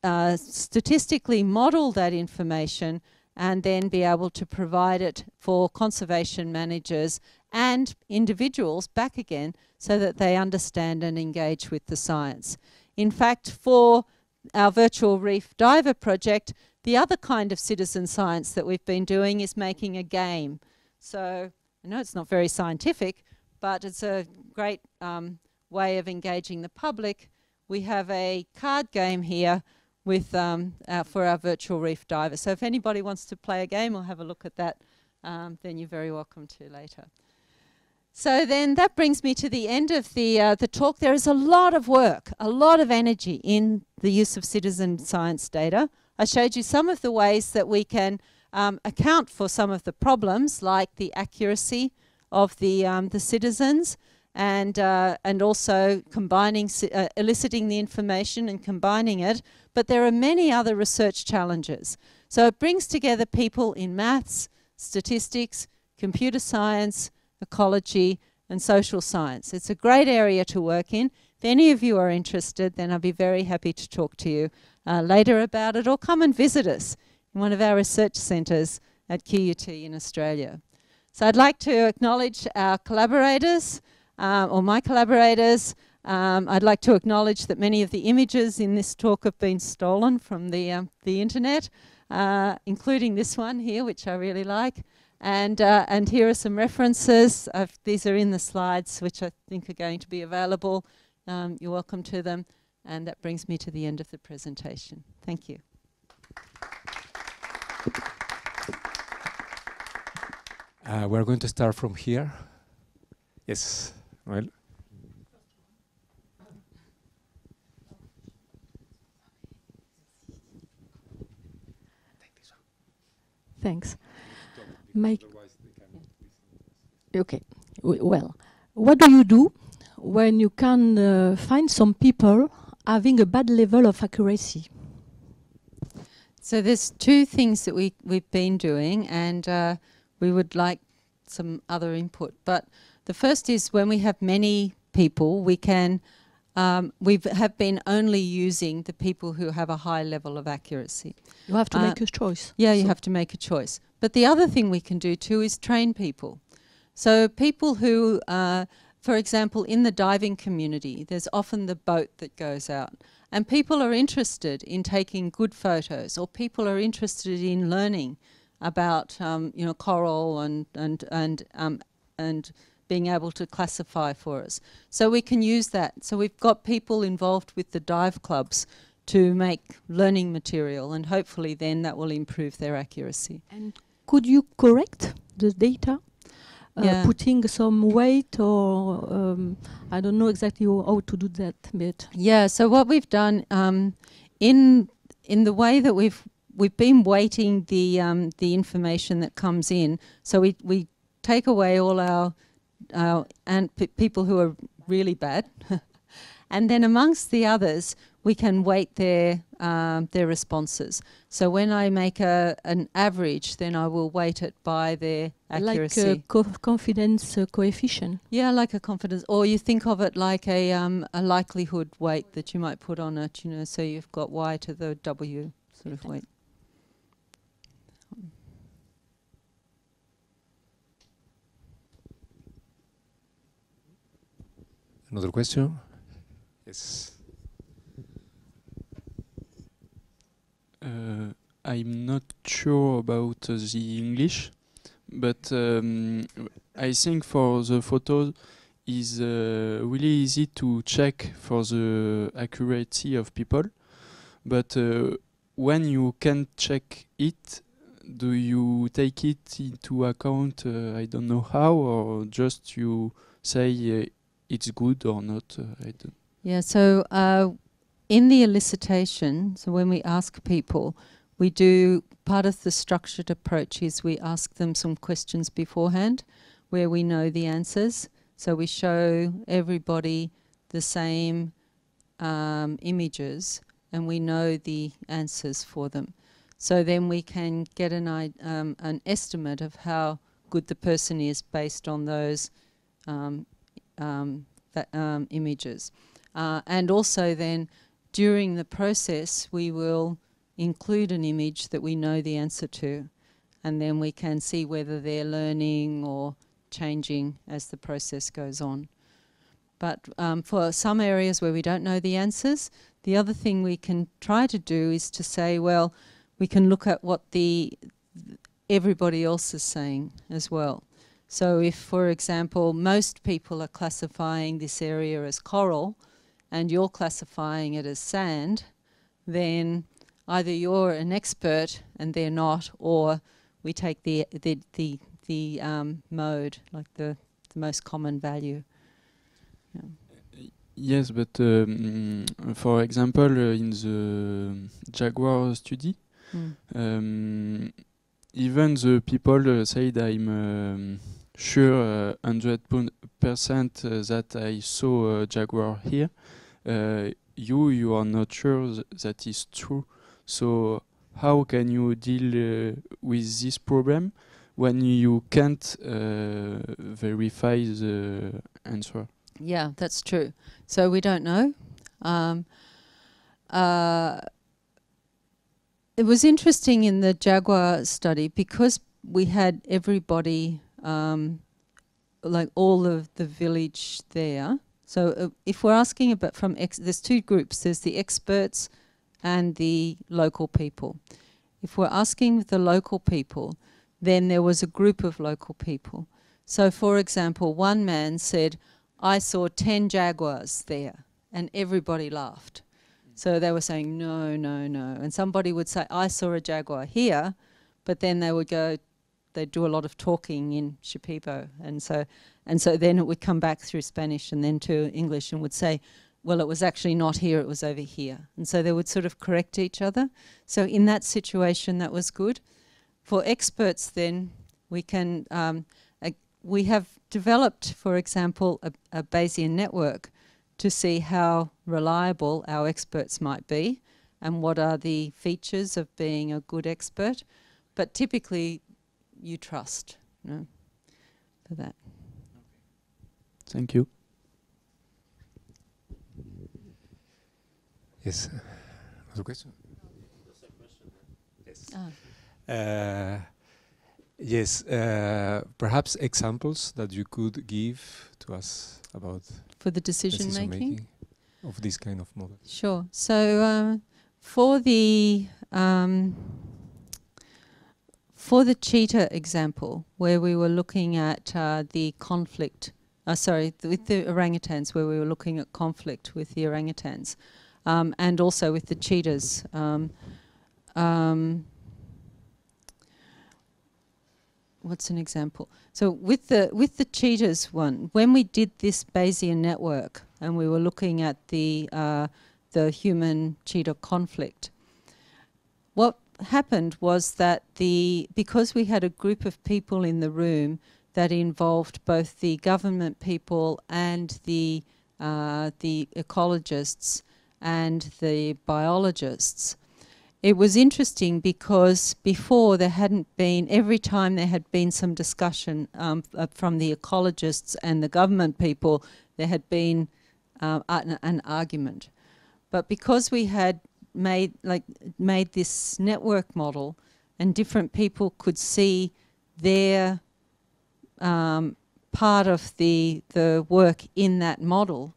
uh, statistically model that information and then be able to provide it for conservation managers and individuals back again so that they understand and engage with the science. In fact, for our virtual reef diver project, the other kind of citizen science that we've been doing is making a game. So I know it's not very scientific, but it's a great um, way of engaging the public. We have a card game here with um, for our virtual reef diver. So if anybody wants to play a game or have a look at that, um, then you're very welcome to later. So then that brings me to the end of the, uh, the talk. There is a lot of work, a lot of energy in the use of citizen science data. I showed you some of the ways that we can um, account for some of the problems, like the accuracy of the, um, the citizens, and, uh, and also combining, uh, eliciting the information and combining it. But there are many other research challenges. So it brings together people in maths, statistics, computer science, ecology, and social science. It's a great area to work in. If any of you are interested, then I'll be very happy to talk to you uh, later about it or come and visit us in one of our research centres at QUT in Australia. So I'd like to acknowledge our collaborators, uh, or my collaborators. Um, I'd like to acknowledge that many of the images in this talk have been stolen from the, um, the internet, uh, including this one here, which I really like. And, uh, and here are some references. these are in the slides, which I think are going to be available. Um, you're welcome to them. And that brings me to the end of the presentation. Thank you. Uh, we're going to start from here. Yes, well. Thanks. Make okay. Well, what do you do when you can uh, find some people having a bad level of accuracy? So there's two things that we we've been doing, and uh, we would like some other input. But the first is when we have many people, we can um, we have been only using the people who have a high level of accuracy. You have to uh, make a choice. Yeah, so you have to make a choice. But the other thing we can do too is train people. So people who, uh, for example, in the diving community, there's often the boat that goes out. And people are interested in taking good photos, or people are interested in learning about, um, you know, coral and and and um, and being able to classify for us. So we can use that. So we've got people involved with the dive clubs to make learning material, and hopefully then that will improve their accuracy. And could you correct the data? Uh, yeah. Putting some weight, or um, I don't know exactly how to do that bit. Yeah. So what we've done um, in in the way that we've we've been weighting the um, the information that comes in. So we we take away all our uh, and people who are really bad, and then amongst the others, we can weight their um, their responses. So when I make a an average, then I will weight it by their accuracy. Like a co confidence uh, coefficient. Yeah, like a confidence, or you think of it like a um, a likelihood weight that you might put on it. You know, so you've got y to the w sort of weight. Another question? Yes. Uh, I'm not sure about uh, the English, but um, I think for the photos, is uh, really easy to check for the accuracy of people, but uh, when you can check it, do you take it into account? Uh, I don't know how, or just you say uh, it's good or not. Uh. Yeah. So uh, in the elicitation, so when we ask people, we do part of the structured approach is we ask them some questions beforehand, where we know the answers. So we show everybody the same um, images and we know the answers for them. So then we can get an, um, an estimate of how good the person is based on those um, um, um, images. Uh, and also then during the process we will include an image that we know the answer to and then we can see whether they're learning or changing as the process goes on. But um, for some areas where we don't know the answers, the other thing we can try to do is to say, well, we can look at what the everybody else is saying as well. So if, for example, most people are classifying this area as coral and you're classifying it as sand, then either you're an expert and they're not, or we take the the the, the um, mode, like the, the most common value. Yeah. Yes, but um, for example, uh, in the Jaguar study, mm. um, even the people uh, said I'm um, sure 100% uh, that I saw a Jaguar here. Uh, you, you are not sure th that is true. So how can you deal uh, with this problem when you can't uh, verify the answer? Yeah, that's true. So we don't know. Um, uh, it was interesting in the Jaguar study because we had everybody, um, like all of the village there. So uh, if we're asking about from, there's two groups. There's the experts and the local people. If we're asking the local people, then there was a group of local people. So for example, one man said, I saw 10 jaguars there, and everybody laughed. So they were saying, no, no, no. And somebody would say, I saw a jaguar here, but then they would go, they'd do a lot of talking in Shipibo. And so, and so then it would come back through Spanish and then to English and would say, well, it was actually not here, it was over here. And so they would sort of correct each other. So in that situation, that was good. For experts, then, we can, um, we have developed, for example, a, a Bayesian network to see how reliable our experts might be and what are the features of being a good expert. But typically, you trust you know, for that. Thank you. Yes. Other question? Yes. Ah. Uh, Yes, uh, perhaps examples that you could give to us about for the decision, decision making? making? of this kind of model. Sure. So um, for the um, for the cheetah example, where we were looking at uh, the conflict, uh, sorry, th with the orangutans, where we were looking at conflict with the orangutans, um, and also with the cheetahs. Um, um, what's an example? So with the with the cheetahs one, when we did this Bayesian network and we were looking at the uh, the human cheetah conflict, what happened was that the because we had a group of people in the room that involved both the government people and the uh, the ecologists and the biologists it was interesting because before there hadn't been, every time there had been some discussion um, uh, from the ecologists and the government people, there had been uh, an, an, argument. But because we had made, like, made this network model and different people could see their um, part of the, the work in that model,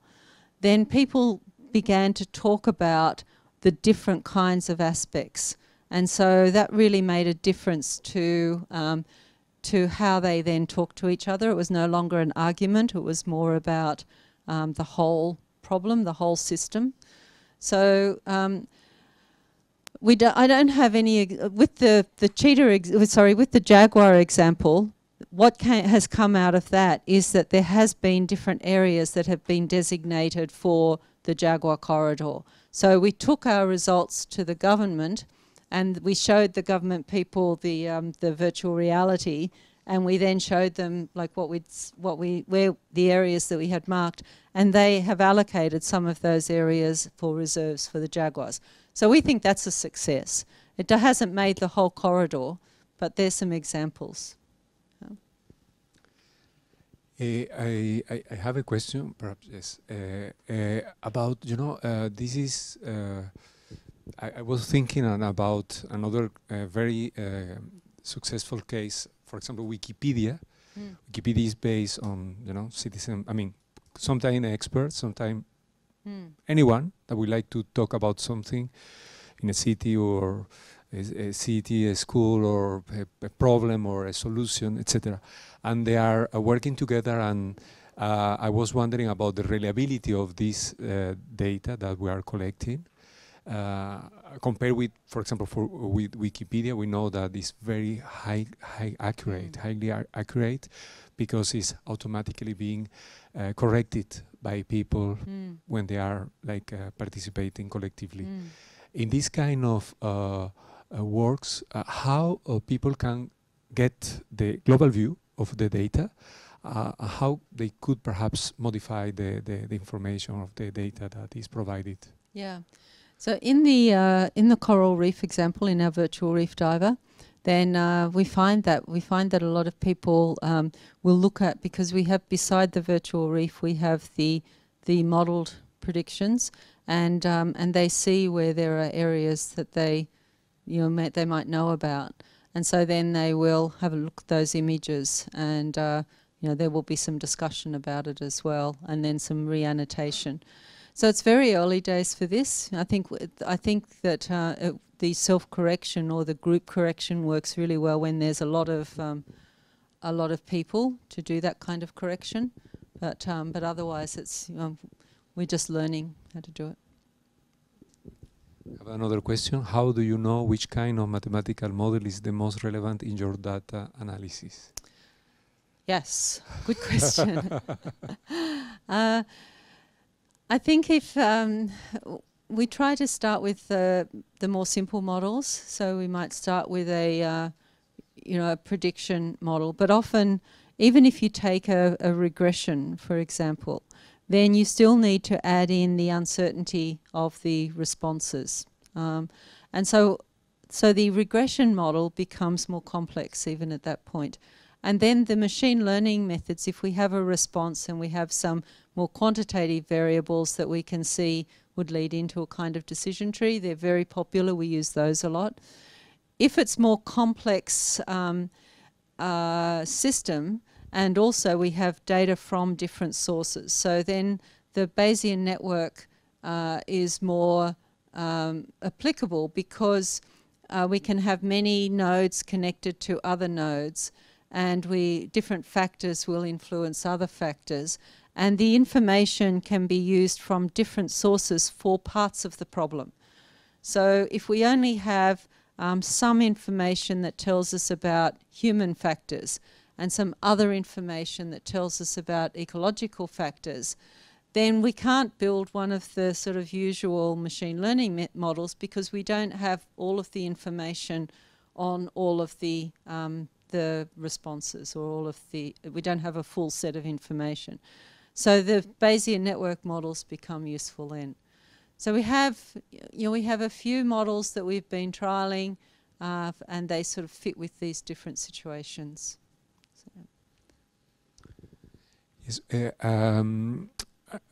then people began to talk about the different kinds of aspects. And so that really made a difference to um, to how they then talk to each other. It was no longer an argument, it was more about um, the whole problem, the whole system. So um, we do, I don't have any with the the cheetah. sorry, with the jaguar example. What has come out of that is that there has been different areas that have been designated for the jaguar corridor. So we took our results to the government, and we showed the government people the um, the virtual reality, and we then showed them like what we what we where the areas that we had marked, and they have allocated some of those areas for reserves for the jaguars. So we think that's a success. It hasn't made the whole corridor, but there's some examples. Uh, I, I, I, have a question, perhaps yes, uh, uh, about you know uh, this is uh, I, I, was thinking about another uh, very successful case. For example, Wikipedia. Mm. Wikipedia is based on you know citizen. I mean, sometimes experts, sometimes mm. anyone that would like to talk about something in a city or a, a city, a school, or a, a, problem or a solution, etc. And they are uh, working together. And uh, I was wondering about the reliability of this uh, data that we are collecting. Uh, compared with, for example, for with Wikipedia, we know that it's very high, high accurate, mm. highly accurate, because it's automatically being uh, corrected by people mm. when they are like uh, participating collectively. Mm. In this kind of uh, uh, works, uh, how people can get the global view of the data, how they could perhaps modify the, the, the, information of the data that is provided. Yeah. So in the uh, in the coral reef example, in our virtual reef diver, then uh, we find that we find that a lot of people um, will look at because we have beside the virtual reef we have the the modelled predictions and um, and they see where there are areas that they you know they might know about and so then they will have a look at those images and uh, you know there will be some discussion about it as well and then some re-annotation. So it's very early days for this. I think I think that uh, it, the self-correction or the group correction works really well when there's a lot of um, a lot of people to do that kind of correction. But um, but otherwise, it's know, we're just learning how to do it. I have another question. How do you know which kind of mathematical model is the most relevant in your data analysis? Yes, good question. uh, I think if um, we try to start with the the more simple models. So we might start with a uh, you know a prediction model, but often even if you take a, a, regression, for example, then you still need to add in the uncertainty of the responses, um, and so so the regression model becomes more complex even at that point. And then the machine learning methods, if we have a response and we have some more quantitative variables that we can see would lead into a kind of decision tree. They're very popular. We use those a lot. If it's more complex um, uh, system, and also we have data from different sources, so then the Bayesian network uh, is more um, applicable because uh, we can have many nodes connected to other nodes and we different factors will influence other factors and the information can be used from different sources for parts of the problem. So if we only have um, some information that tells us about human factors and some other information that tells us about ecological factors, then we can't build one of the sort of usual machine learning models because we don't have all of the information on all of the um, the responses or all of the we don't have a full set of information. So the Bayesian network models become useful then. So we have, you know, we have a few models that we've been trialing, uh, and they sort of fit with these different situations. So. Yes, uh, um,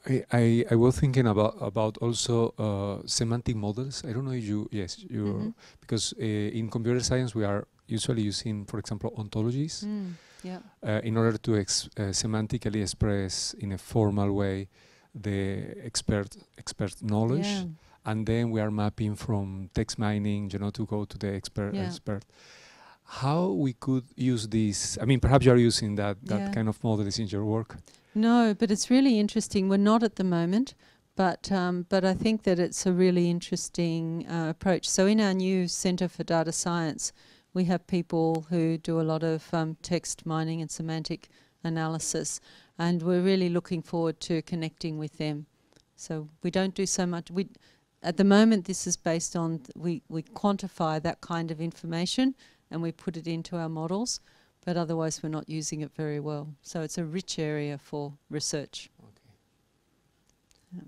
I, I, I was thinking about about also uh, semantic models. I don't know if you yes you mm -hmm. because uh, in computer science we are usually using, for example, ontologies. Mm yeah. Uh, in order to ex uh, semantically express in a formal way the expert expert knowledge. Yeah. And then we are mapping from text mining, you know, to go to the expert yeah. expert. how we could use this. I mean, perhaps you are using that that kind of models in your work. No, but it's really interesting. We're not at the moment, but um, but I think that it's a really interesting uh, approach. So in our new Centre for Data Science, we have people who do a lot of um, text mining and semantic analysis, and we're really looking forward to connecting with them. So we don't do so much. We at the moment this is based on we we quantify that kind of information and we put it into our models but otherwise we're not using it very well. So it's a rich area for research. Yeah.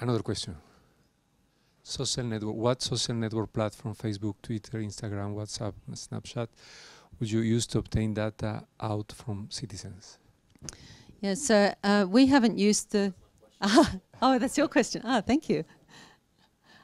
Another question. Social network. What social network platform, Facebook, Twitter, Instagram, WhatsApp, Snapchat, would you use to obtain data out from citizens? Yeah, so uh, we haven't used the. Oh, that's your question. Ah, thank you.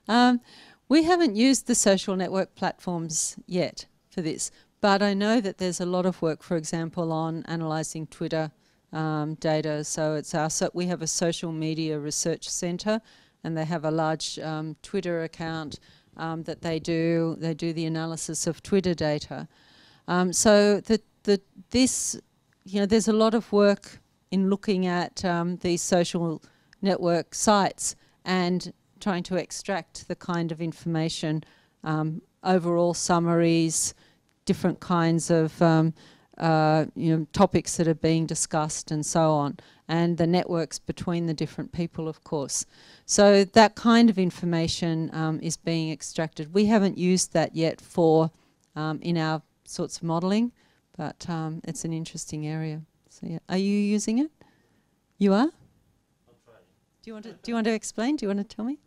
Um, we haven't used the social network platforms yet for this, but I know that there's a lot of work, for example, on analysing Twitter um, data. So it's our so we have a social media research centre, and they have a large um, Twitter account um, that they do. They do the analysis of Twitter data. Um, so the the this you know there's a lot of work in looking at um, these social network sites and trying to extract the kind of information, um, overall summaries, different kinds of uh, you know topics that are being discussed and so on, and the networks between the different people, of course. So that kind of information um, is being extracted. We haven't used that yet for um, in our sorts of modelling, but um, it's an interesting area. So yeah, are you using it? You are. Do you want to? Do you want to explain? Do you want to tell me?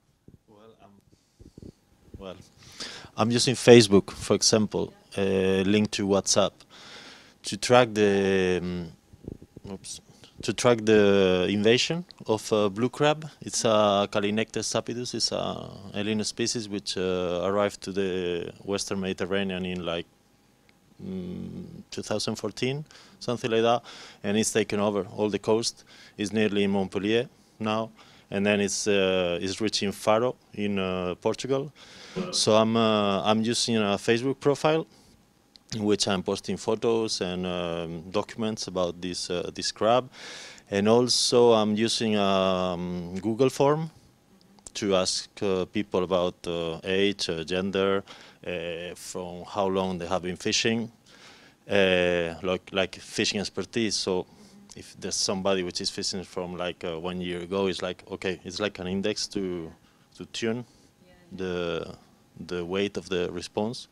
Well, um, well, I'm using Facebook, for example, uh, linked to WhatsApp, to track the um, oops, to track the invasion of uh, blue crab. It's a Callinectes sapidus. It's a alien species which uh, arrived to the Western Mediterranean in like mm, 2014, something like that, and it's taken over all the coast. It's nearly in Montpellier now, and then it's uh, it's reaching Faro in uh, Portugal. So I'm uh, I'm using a Facebook profile in which I'm posting photos and um, documents about this uh, this crab, and also I'm using a um, Google form to ask uh, people about uh, age, uh, gender, uh, from how long they have been fishing, uh, like like fishing expertise. So if there's somebody which is fishing from like uh, one year ago, it's like okay, it's like an index to to tune the the weight of the response.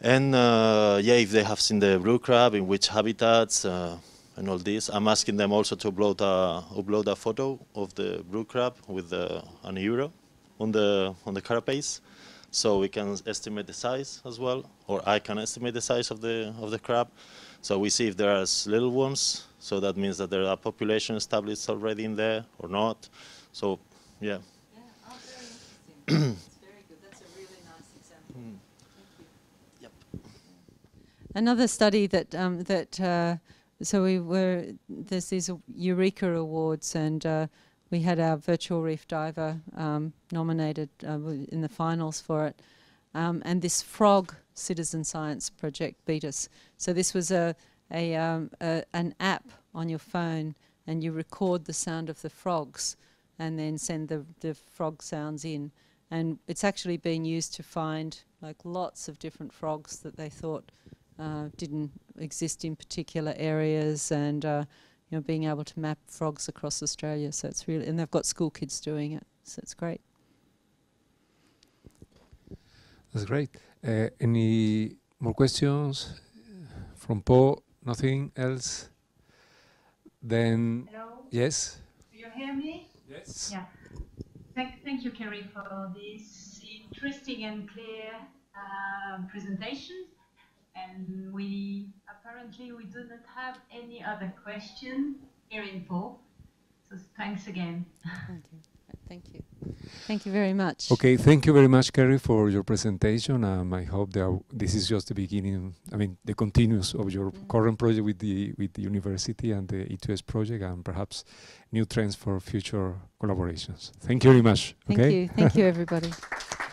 And uh, yeah, if they have seen the blue crab, in which habitats, uh, and all this, I'm asking them also to upload a upload a photo of the blue crab with the, an euro on the on the carapace, so we can estimate the size as well, or I can estimate the size of the of the crab. So we see if there are little ones, so that means that there are population established already in there or not. So yeah. Another study that um, that uh, so we were there's these Eureka awards and uh, we had our virtual reef diver um, nominated uh, in the finals for it, um, and this frog citizen science project beat us. So this was a a, um, a an app on your phone and you record the sound of the frogs and then send the the frog sounds in and it's actually been used to find like lots of different frogs that they thought uh, didn't exist in particular areas and uh, you know being able to map frogs across Australia so it's really and they've got school kids doing it so it's great That's great. Uh, any more questions from Pau? Nothing else? Then Hello, yes. do you hear me? Yes. Yeah. Thank, thank you, Kerrie, for this interesting and clear uh, presentation. And we apparently we do not have any other question here in Pau. So thanks again. thank you thank you thank you very much Okay, thank you very much, Kerrie, for your presentation. Um, I hope that this is just the beginning. I mean, the continuous of your Mm. current project with the with the university and the E2S project, and perhaps new trends for future collaborations. Thank you very much. thank okay. you thank you everybody